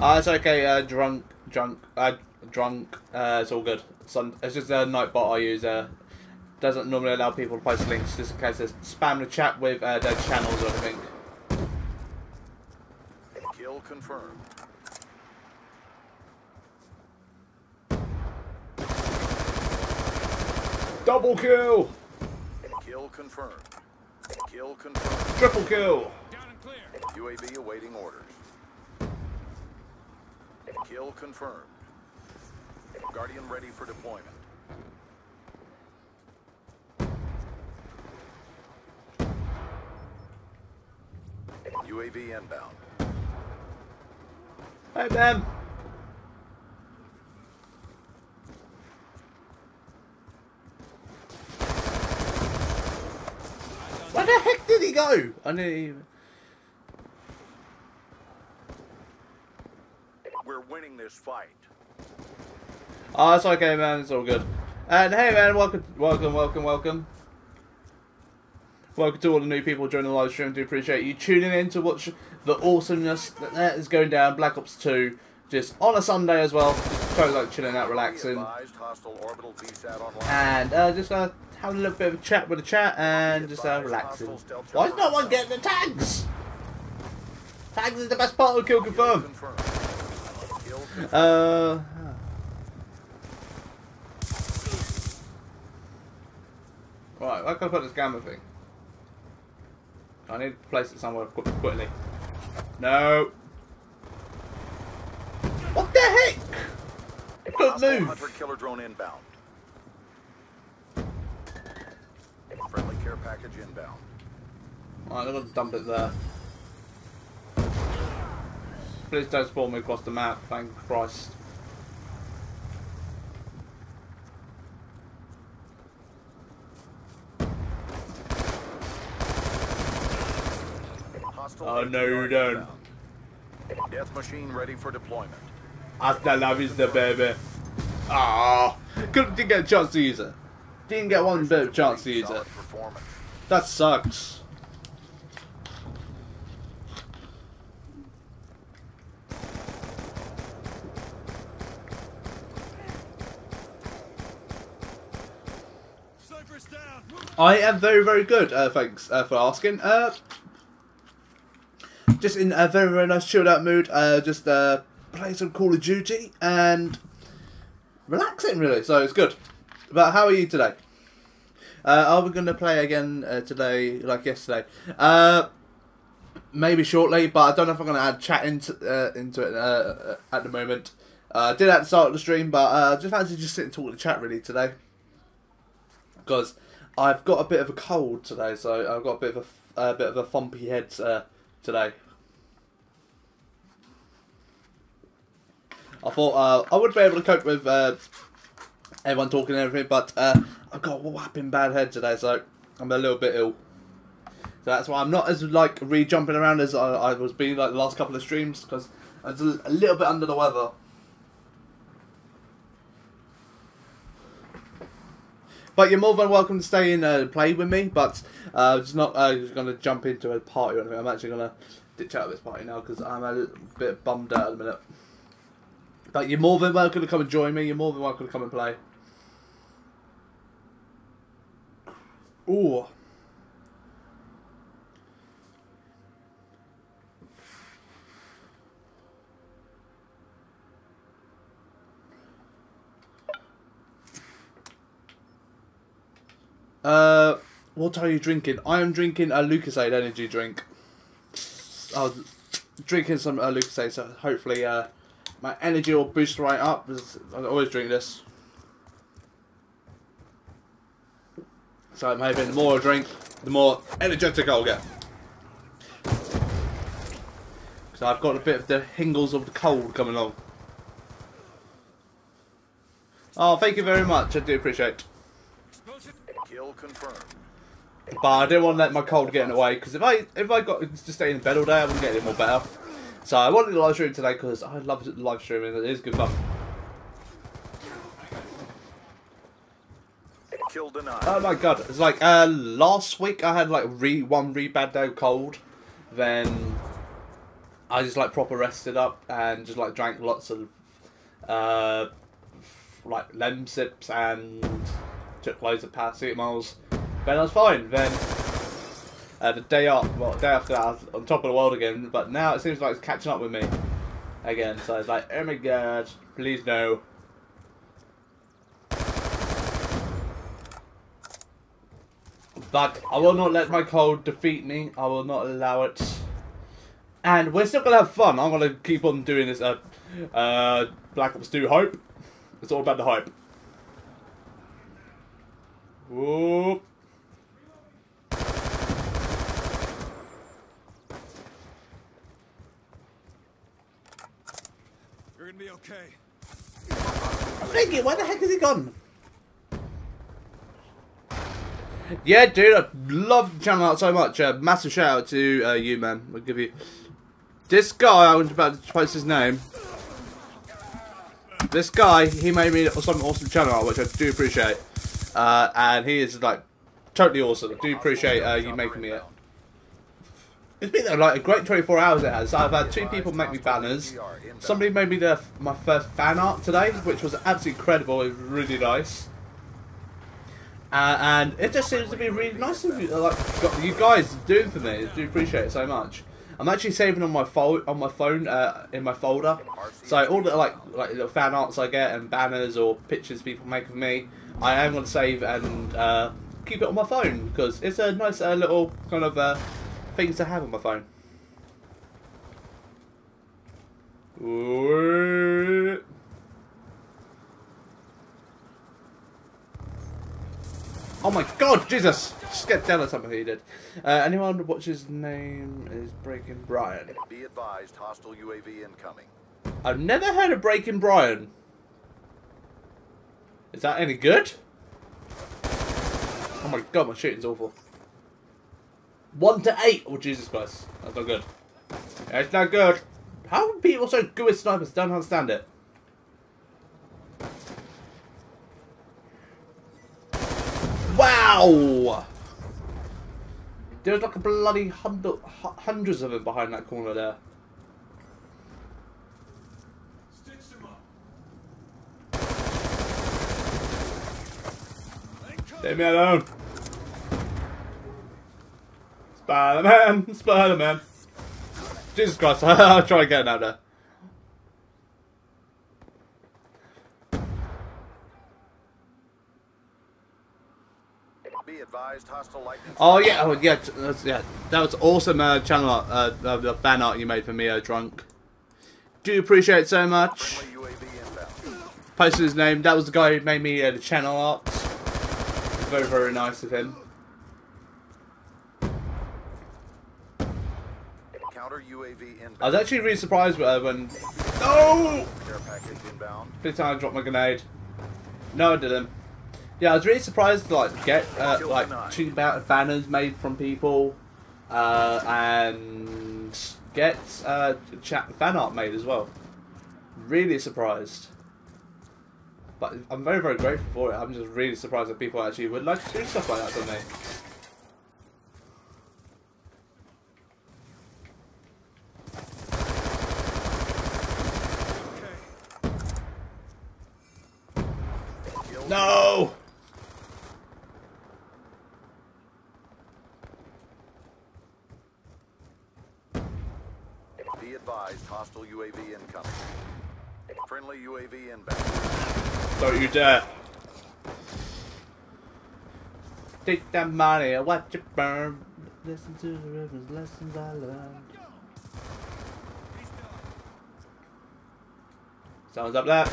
Ah, it's okay. Uh, drunk, drunk, uh, drunk. Uh, it's all good. Some, it's just a nightbot I use. Uh, doesn't normally allow people to post links just in case they spam the chat with uh, their channels or anything. Kill confirmed. Double kill, Kill confirmed. Kill confirmed. triple kill. Down and clear. UAV awaiting orders. Kill confirmed. Guardian ready for deployment. UAV inbound. Hey, Ben. Where the heck did he go? I didn't We're winning this fight. Oh, it's okay, man. It's all good. And hey, man, welcome, welcome, welcome, welcome. Welcome to all the new people joining the live stream. Do appreciate you tuning in to watch the awesomeness that is going down. Black Ops 2, just on a Sunday as well. Totally like chilling out, relaxing, Advised hostile orbital VSAT online. and uh, just uh, having a little bit of a chat with the chat and just uh, relaxing. Why is no one getting the tags? Tags is the best part of Kill Kill Confirm. Confirmed. Kill confirmed. Uh. Right, where can I put this gamma thing? I need to place it somewhere qu- quickly. No. What the heck? Good Hostile move. hunter killer drone inbound. Friendly care package inbound. Alright, I'm gonna dump it there. Please don't spawn me across the map, thank Christ. Hostile Oh, no, you don't. Death machine ready for deployment. Hasta la vista, baby. Ah, couldn't didn't get a chance to use it. Didn't get one bit of chance to use it. That sucks. I am very, very good. Uh, thanks uh, for asking. Uh, just in a very, very nice chilled out mood. Uh, just uh, play some Call of Duty and relaxing, really. So it's good. But how are you today? Uh, are we going to play again today, like yesterday? Maybe shortly, but I don't know if I'm going to add chat into into it at the moment. I did at the start of the stream, but uh, just fancy just sitting and talking to chat really today because I've got a bit of a cold today, so I've got a bit of a, bit of a thumpy head uh, today. I thought uh, I would be able to cope with uh, everyone talking and everything, but uh, I've got a whapping bad head today, so I'm a little bit ill. So that's why I'm not as like re jumping around as I, I was being like the last couple of streams because I was a little bit under the weather. But you're more than welcome to stay in uh, and play with me. But uh, it's not uh, going to jump into a party or anything. I'm actually going to ditch out of this party now because I'm a bit bummed out at the minute. But you're more than welcome to come and join me. You're more than welcome to come and play. Ooh. Uh, what are you drinking? I am drinking a Lucozade energy drink. I was drinking some uh, Lucozade, so hopefully uh, my energy will boost right up. I always drink this. So maybe the more I drink, the more energetic I'll get. So I've got a bit of the hingles of the cold coming on. Oh, thank you very much. I do appreciate. Kill confirmed. But I didn't want to let my cold get in the way because if I if I got to stay in bed all day, I wouldn't get any more better. So I wanted to live stream today because I love live streaming. It is good fun. Kill denied. Oh my god! It's like uh, last week I had like re one re bad day of cold, then I just like proper rested up and just like drank lots of uh like Lemsips and took loads of paracetamols. Then I was fine. Then uh, the day off, well, day after that, I was on top of the world again. But now it seems like it's catching up with me again. So it's like, oh my god, please no. But I will not let my cold defeat me. I will not allow it. And we're still gonna have fun. I'm gonna keep on doing this. Uh, uh, Black Ops 2 hype. It's all about the hype. Whoop. You're gonna be okay. Thank you. Where the heck is he gone? Yeah, dude, I love the channel out so much. Uh, massive shout out to uh, you, man. I'll give you this guy. I was about to post his name. This guy, he made me some awesome channel art, which I do appreciate. Uh, and he is like totally awesome. Do appreciate uh, you making me it. It's been uh, like a great 24 hours. It has. I've had two people make me banners. Somebody made me my first fan art today, which was absolutely incredible. It was really nice. Uh, and it just seems to be really nice of you, like you guys doing for me. I do appreciate it so much. I'm actually saving on my phone on my phone uh, in my folder. So all the like like little fan arts I get and banners or pictures people make of me, I am going to save and uh, keep it on my phone because it's a nice uh, little kind of uh, things to have on my phone. Oh my god, Jesus! Just get down on something he did. Uh, anyone watch his name is Breaking Brian. Be advised, hostile UAV incoming. I've never heard of Breaking Brian. Is that any good? Oh my god, my shooting's awful. One to eight! Oh Jesus Christ. That's not good. It's not good. How are people so good with snipers? Don't understand it. Wow! There's like a bloody hundred, hu- hundreds of them behind that corner there. Stitch them up. Leave me alone. Spider-Man, Spider-Man. Jesus Christ, [LAUGHS] I'll try again now there. Be advised, hostile lightning. Oh yeah, oh yeah, that's, yeah. That was awesome uh, channel art, uh, uh, the fan art you made for me, uh, drunk. Do appreciate it so much. Posted his name. That was the guy who made me uh, the channel art. Very very nice of him. Counter UAV inbound. I was actually really surprised uh, when. No! Care package inbound. This time I dropped my grenade. No, I didn't. Yeah, I was really surprised to like get uh, like two ba- banners made from people, uh, and get uh, chat fan art made as well. Really surprised. But I'm very very grateful for it. I'm just really surprised that people actually would like to do stuff like that for me. No! Be advised, hostile UAV incoming. Friendly UAV inbound. Don't you dare. Take that money and watch it burn. Listen to the rivers, lessons I learned. Someone's up there.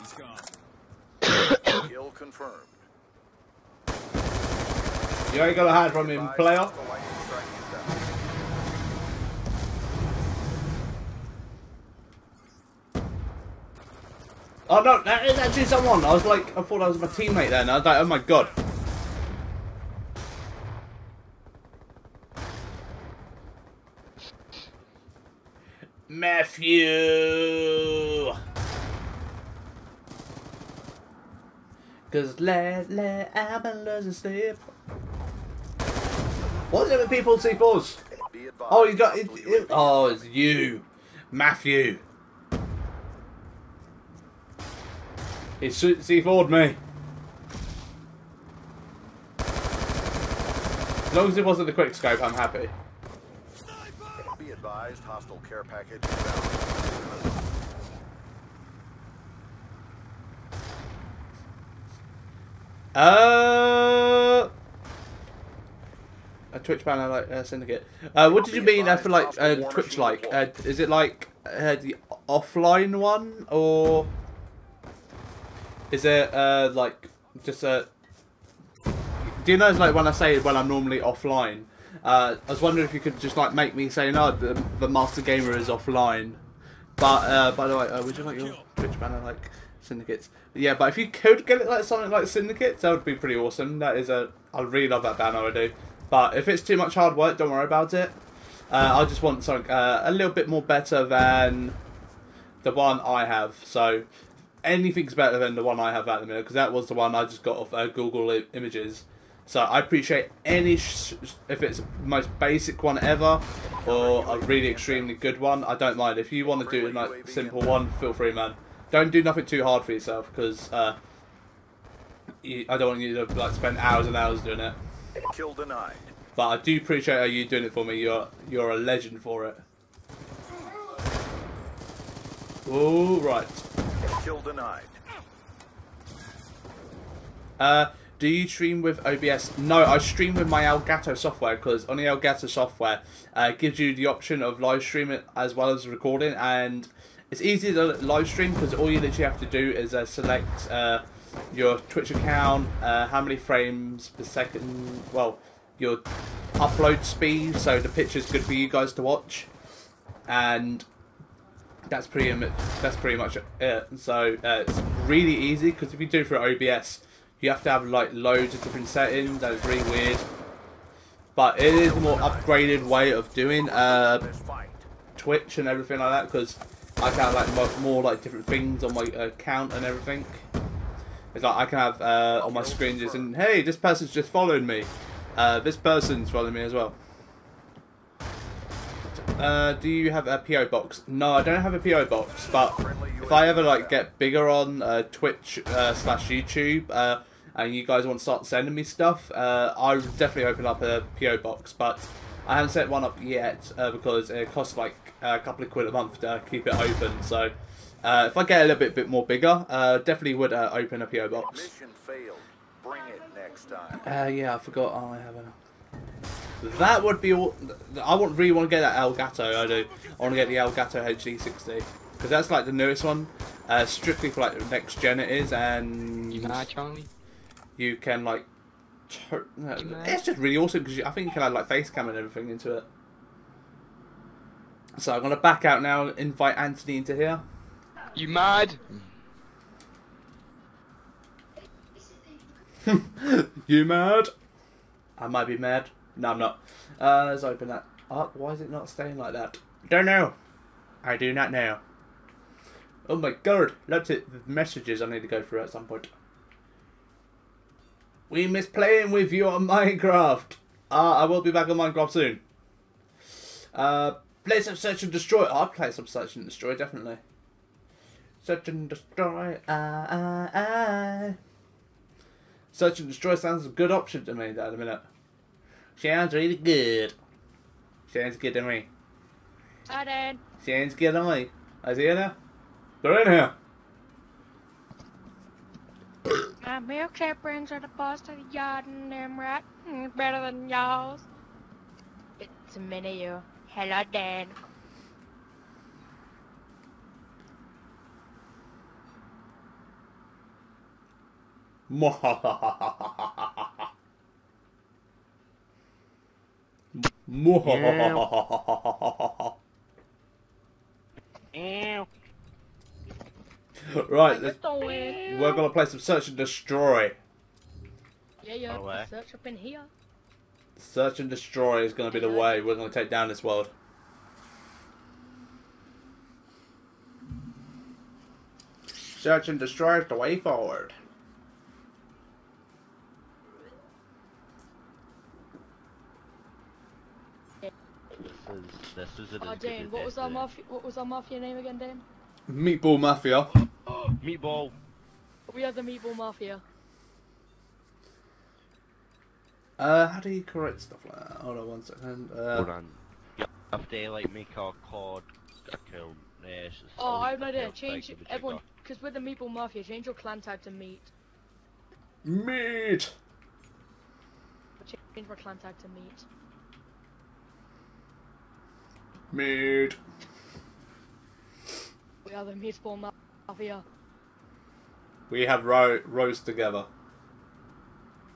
He's gone. Kill confirmed. You ain't gonna hide from him, Advised, player. hostile lightning strike inbound. Oh no, that is actually someone. I was like, I thought I was my teammate then. I was like, oh my god. Matthew. Cause let let Alvin lose sleep. What's it with people C4s? Be advised, Oh, you got it, it- Oh, it's you, Matthew. He c 4 me. As long as it wasn't the quick scope, I'm happy. Be advised, hostile care package. Uh, a Twitch banner like uh, syndicate. Uh, what did you mean uh, for like uh, Twitch like? Uh, is it like uh, the offline one or is it uh, like just a? Do you know like when I say when I'm normally offline? Uh, I was wondering if you could just like make me say no, the, the master gamer is offline. But uh, by the way, uh, would you like your Twitch banner like syndicates? Yeah, but if you could get it like something like syndicates, that would be pretty awesome. That is a, I really love that banner. I do. But if it's too much hard work, don't worry about it. Uh, I just want something uh, a little bit more better than the one I have. So anything's better than the one I have at the minute because that was the one I just got off uh, Google I- Images. So I appreciate any sh- if it's the most basic one ever or a really extremely good one. I don't mind if you want to do a like simple one. Feel free, man. Don't do nothing too hard for yourself because uh, you, I don't want you to like spend hours and hours doing it. Kill denied. But I do appreciate you doing it for me. You're you're a legend for it. All right. Kill denied. Uh, do you stream with OBS? No, I stream with my Elgato software because on the Elgato software uh, gives you the option of live streaming as well as recording, and it's easy to live stream because all you literally have to do is uh, select uh, your Twitch account, uh, how many frames per second, well, your upload speed, so the picture's good for you guys to watch, and that's pretty that's pretty much it. So uh, it's really easy because if you do it for OBS, you have to have like loads of different settings. That is really weird. But it is a more upgraded way of doing uh, Twitch and everything like that because I can have like more, more like different things on my account and everything. It's like I can have uh, on my screen just and hey, this person's just following me. Uh, this person's following me as well. Uh, do you have a PO box? No, I don't have a PO box. But if I ever like get bigger on uh, Twitch uh, slash YouTube, uh, and you guys want to start sending me stuff, uh, I would definitely open up a PO box. But I haven't set one up yet uh, because it costs like a couple of quid a month to keep it open. So uh, if I get a little bit, bit more bigger, uh, definitely would uh, open a PO box. Mission failed. Bring it next time. Uh, yeah, I forgot. Oh, I have a. That would be all. I want really want to get that Elgato. I do. I want to get the Elgato HD60 because that's like the newest one. Uh, strictly for like next gen it is, and You mad, Charlie? you can like. Tur- no, You mad? it's just really awesome because I think you can add like face cam and everything into it. So I'm gonna back out now. and Invite Anthony into here. You mad? [LAUGHS] you mad? I might be mad. No, I'm not. Uh, let's open that up. Why is it not staying like that? Don't know. I do not know. Oh my god, at the messages I need to go through at some point. We miss playing with you on Minecraft. Uh, I will be back on Minecraft soon. Uh, play some Search and Destroy. I'll play some Search and Destroy, definitely. Search and Destroy. Ah, ah, ah. Search and Destroy sounds a good option to me, that a minute. Sounds really good. Sounds good to me. Hi, Dad. Sounds good to me. I see you now. They're in here. My milkshake brings her the bus of the yard and them right mm, better than y'all's. It's a mini you. Hello, Dad. [LAUGHS] Ew. right, let's, we're gonna play some Search and Destroy. Yeah, yeah. No. Search up in here. Search and Destroy is gonna be the way we're gonna take down this world. Search and Destroy is the way forward. This is this isn't Oh, as Dan, what was our Destiny. mafia? What was our mafia name again, Dan? Meatball Mafia. Meatball. We are the Meatball Mafia. Uh, how do you correct stuff like that? Hold on one second. Hold Uh, on. You have to like make a code account. Uh, s- Oh, I have no idea. Change like, with the everyone, because we're the Meatball Mafia. Change your clan tag to Meat. meat. Change my clan tag to Meat. Meat. We are the Meatball Mafia. We have ro- rose together.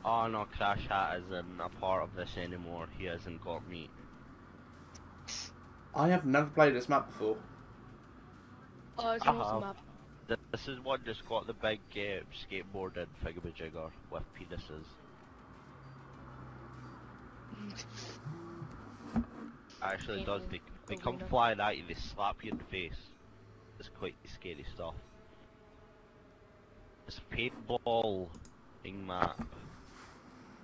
Oh no, Crash Hat isn't a part of this anymore. He hasn't got meat. I have never played this map before. Oh, it's an awesome map. This is one just got the big uh, skateboarded thingamajigger with penises. Actually, it does. They, they come Arena. flying at you, they slap you in the face. It's quite scary stuff. It's paintball thing map.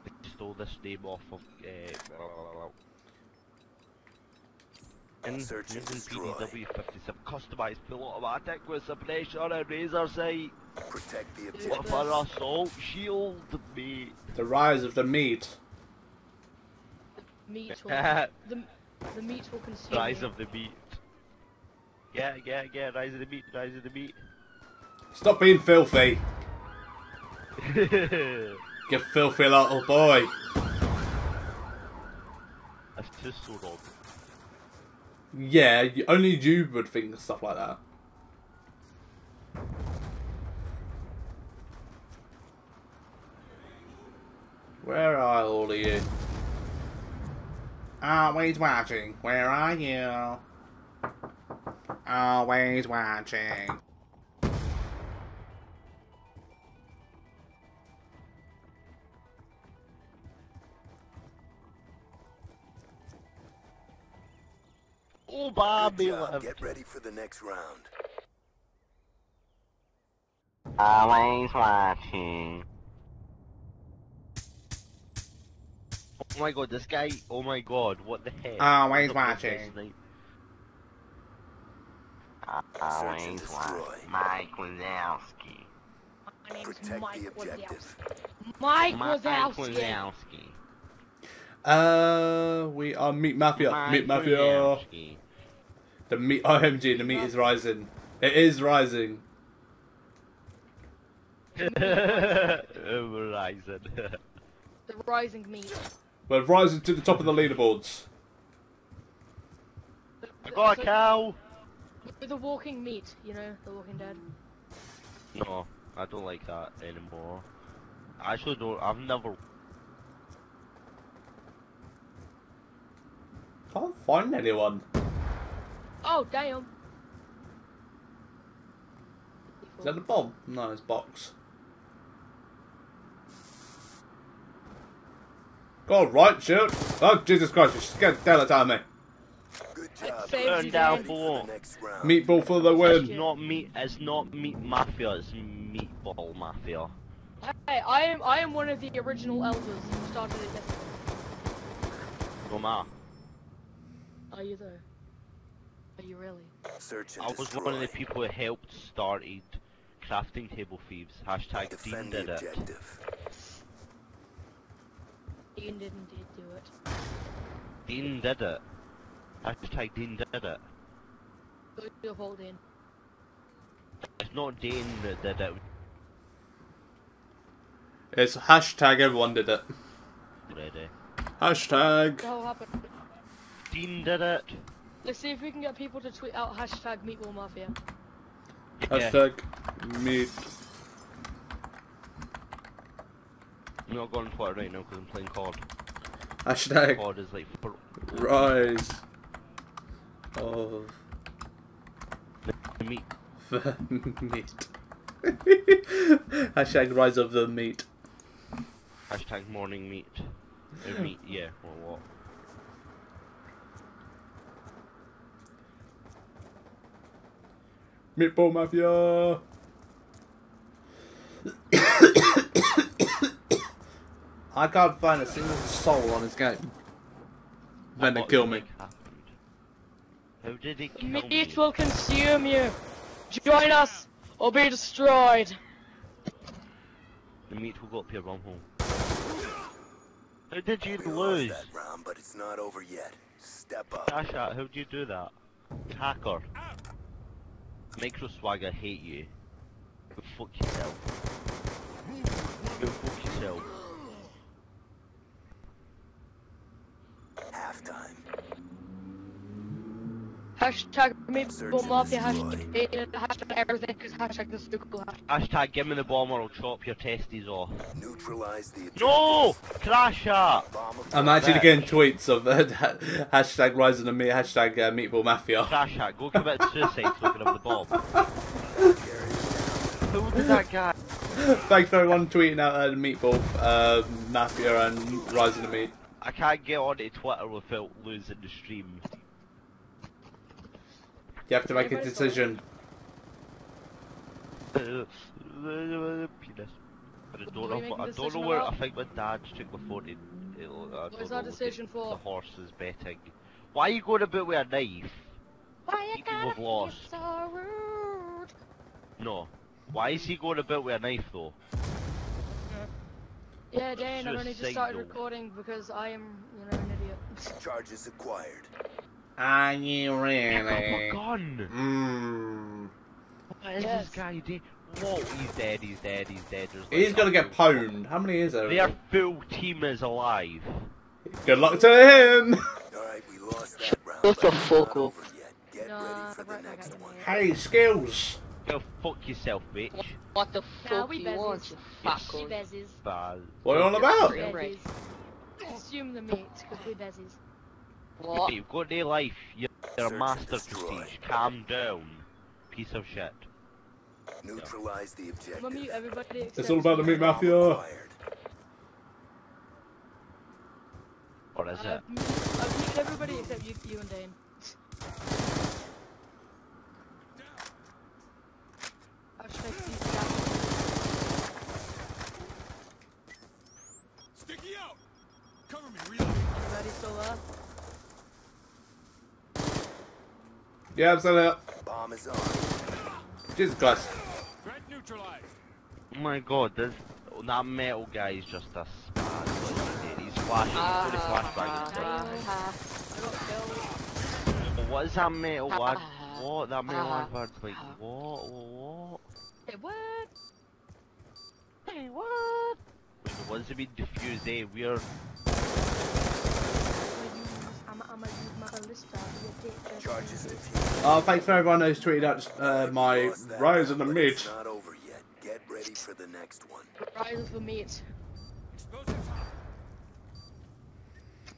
They stole this name off of. Uh, blah, blah, blah, blah. In Search and using destroy. PDW-57 customized full automatic with suppression and razor sight. Protect the Is it What objective. for assault shield, mate? The rise of the meat. Meat [LAUGHS] will, the, the meat will consume Rise you. of the meat. Yeah, yeah, yeah, rise of the meat, rise of the meat. Stop being filthy. [LAUGHS] You filthy little boy. That's just so wrong. Yeah, only you would think stuff like that. Where are all of you? Always watching. Where are you? Always watching. Oh, Good Bobby left. Get ready for the next round. Always watching. Oh my god, this guy, oh my god, what the heck? Always What's up with watching. this night? Search and destroy. Mike Wazowski. My name's Protect Mike the objective. Wazowski. Mike Mike Wazowski. Wazowski. Uh, we are Meat Mafia. Mike meat Mafia. Wazowski. The meat. OMG, the meat is rising. It is rising. [LAUGHS] Verizon. The rising meat. We're rising to the top of the leaderboards. I got a So- cow! We're the walking meat, you know, the Walking Dead. No, I don't like that anymore. I actually don't, I've never Can't find anyone. Oh, damn. Is that a bomb? No, it's box. Go on, right, shoot. Oh, Jesus Christ, you scared the hell out of me. Good job. Saved Turn down Dan. below. Meatball for the win. It's win. not meat. It's not meat mafia. It's meatball mafia. Hey, I am I am one of the original elders who started it yesterday. No ma. Are you though? Are you really? Search and I was destroy. one of the people who helped started crafting table thieves. Hashtag Dean Defend the did it. objective. Dean didn't do it. Dean did it. Hashtag Dean did it. Good your fault, Dean. It's not Dean that did it It's hashtag everyone did it. already. Hashtag. What happened? Dean did it. Let's see if we can get people to tweet out hashtag Meatball Mafia. Yeah. Hashtag meat. I'm not going for it right now because I'm playing COD. Hashtag COD is like rise of the meat. [LAUGHS] the meat. Hashtag rise of the meat. Hashtag morning meat. Or meat, [LAUGHS] yeah, or what? Meatball Mafia. [COUGHS] [COUGHS] [COUGHS] I can't find a single soul on this game. Then they kill the me. heck happened? How did he kill Meat me? will consume you. Join us or be destroyed. The meat will go up your bum hole. How did you We lose? lost that round, but it's not over yet. Step up. Dasha, how'd you do that? Hacker. Micro swag, I hate you. Go fuck yourself. Go fuck yourself. Halftime. Hashtag Search Meatball Mafia. destroy. Hashtag, hashtag everything. Cause hashtag this is super cool. Hashtag give me the bomb or I'll chop your testes off. Neutralize the. No! Crasher! up! of I'm actually getting tweets of uh, [LAUGHS] hashtag rise of the meat, hashtag uh, meatball mafia. Crash Crasher, go commit [LAUGHS] suicide so we can have the bomb. [LAUGHS] Who did that guy? Thanks for everyone tweeting out uh, meatball uh, mafia and rise of the meat. I can't get onto Twitter without losing the stream. You have to make a decision. Penis. But I don't know. we making I a don't decision know where. about? I think my dad took my phone. To, it'll- uh, I What don't is that decision the, for? The horse is betting. Why are you going about with a knife? Why you People gotta have be lost. so rude? No. Why is he going about with a knife though? Yeah, Dan, I've only just started recording because I am, you know, an idiot. [LAUGHS] Charges acquired. Are you Pick up a really? gun. Mmm. What is Yes. this guy doing? Whoa, he's dead. He's dead. He's dead. There's like He's gonna get full- pwned. How many is there? Their full team is alive. Good luck to him! [LAUGHS] Alright, we lost that round. Shut the fuck not up. Get No, ready for the next one. hey, skills! Go fuck yourself, bitch. What the Nah, fuck we you want, bezzies. you We fucker? What are you on about? Yeah, right. Bezzies. Consume the meat, because we bezzies. What? Hey, you've got no life. You're, you're a master destroy. prestige. Calm down. Piece of shit. Neutralize the objective. I'm mute everybody It's all about the meat mafia. acquired. Or it? Uh, I've muted uh, everybody except you, you and Dane. Hashtag peace. Sticky out! Cover me, reload. Anybody still there? Yeah, I'm still here. Bomb is on. Jesus Christ. Threat neutralized. Oh my god, this that metal guy is just a spaz. He's flashing. He's got a flashbang and stuff. I got killed. But What is that metal lad? Ah, What? That metal ah, lad like what? What? Hey, what? Hey, what? Wait, the ones that been diffused, eh? We're I'm gonna use my ballista. You dick. Charges defused. Oh, thanks for everyone who's tweeted out uh, my rise of the but meat. not over yet. Get ready for the next one. Rise of the meat. Explosives.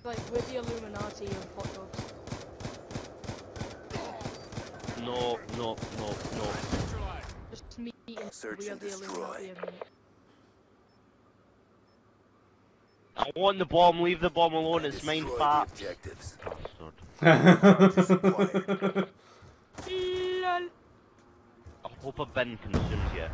Like, with the Illuminati and hot dogs. no, no, no, no. Neutralized. Just Search and destroy. Illuminati of meat. I want the bomb. Leave the bomb alone. It's mine, Destroy fat objectives. bastard. Lol. I hope a bin consumes you.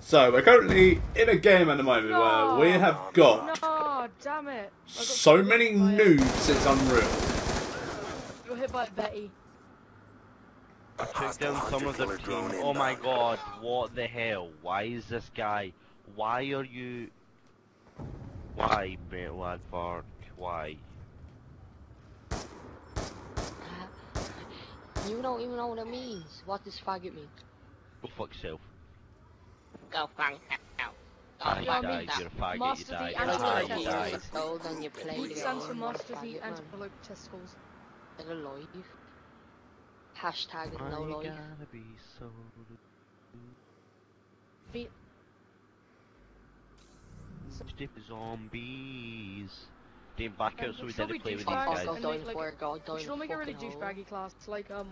so we're currently in a game at the moment where we have got No, damn it. So many by noobs. It's unreal. You were hit by Betty. Took down some of their team. Oh my god, what the hell? Why is this guy? Why are you. Why, Brent Ladford? Why? You don't even know what it means. What does faggot mean? Go fuck yourself. Go fuck I died, mean, you're a faggot, you Master died, D you're a and faggot, you Antelope died. testicles. Gold and you play Which the stands for game, Master faggot D man. Antelope testicles. Still alive. Hashtag Why no you life. gotta be so Be- stupid zombies? Damn, back Um, out so we we should didn't be play with these douchebags Fuck guys. off, and down make, like, for it, God, down We should all make a really fucking hole. douchebaggy class, like um,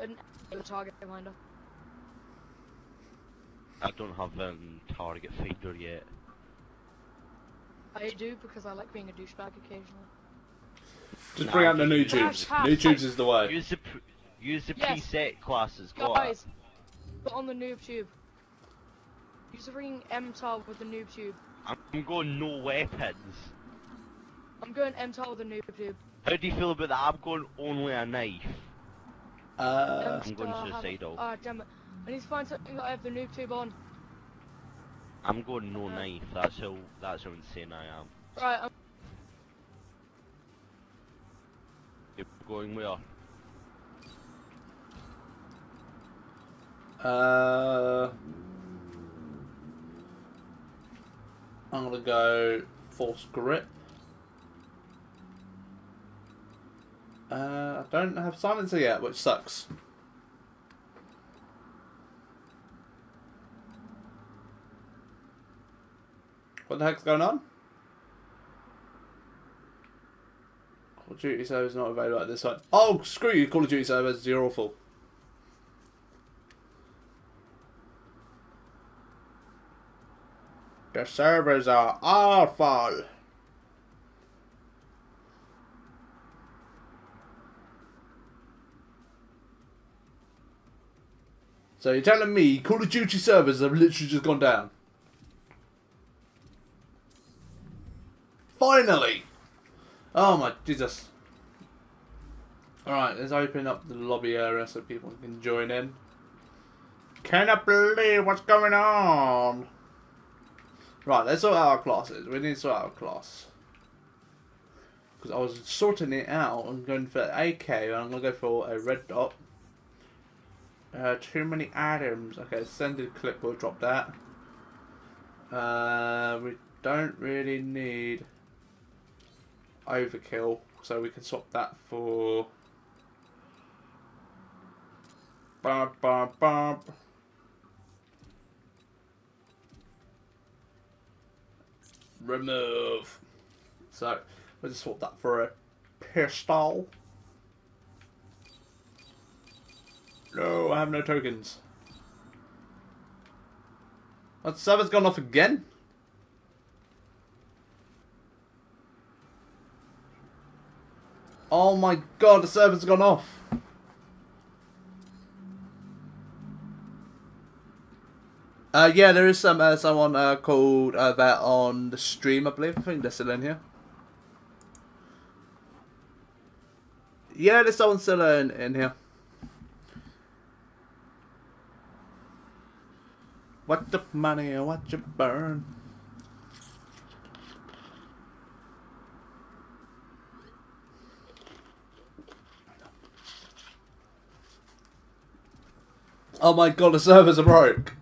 an a target finder. I don't have a target finder yet. I do because I like being a douchebag occasionally. Just Nah, bring out the new just- tubes. Half- Noob tubes is the way. Use the use the Yes. preset classes. Got it. Guys, put on the noob tube. Use the ring M-Tar with the noob tube. I'm going no weapons. I'm going M-Tar with the noob tube. How do you feel about that? I'm going only a knife. Uh, I'm going M-Star have- suicidal. Ah, damn it. I need to find something that I have the noob tube on. I'm going no Uh, knife. That's how that's how insane I am. Right, I'm You're going where? uh, I'm gonna go fore grip. Uh, I don't have silencer yet, which sucks. What the heck's going on? Call of Duty servers not available at this time. Oh, screw you, Call of Duty servers, you're awful. The servers are awful. So you're telling me Call of Duty servers have literally just gone down? Finally! Oh my Jesus. Alright, let's open up the lobby area so people can join in. Cannot believe what's going on! Right, let's sort our classes. We need to sort our class. Because I was sorting it out. I'm going for AK and I'm going to go for a red dot. Uh, too many items. Okay, sended clip, we'll drop that. Uh, we don't really need overkill, so we can swap that for. Bum, bum, bum. Remove. So, we'll just swap that for a pistol. No, I have no tokens. What server's gone off again? Oh my god, the server's gone off. Uh, yeah, there is some uh, someone uh, called uh, that on the stream, I believe. I think they're still in here. Yeah, there's someone still in, in here. What the money, what you burn. Oh my god, the servers are broke.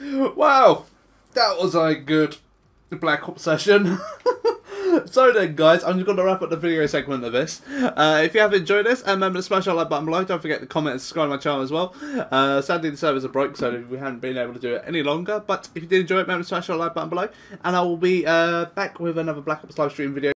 Wow, that was a good Black Ops session. [LAUGHS] so then, guys, I'm just going to wrap up the video segment of this. Uh, if you have enjoyed this, and remember to smash that like button below. Don't forget to comment and subscribe to my channel as well. Uh, sadly, the servers are broke, so we haven't been able to do it any longer. But if you did enjoy it, remember to smash that like button below. And I will be uh, back with another Black Ops live stream video.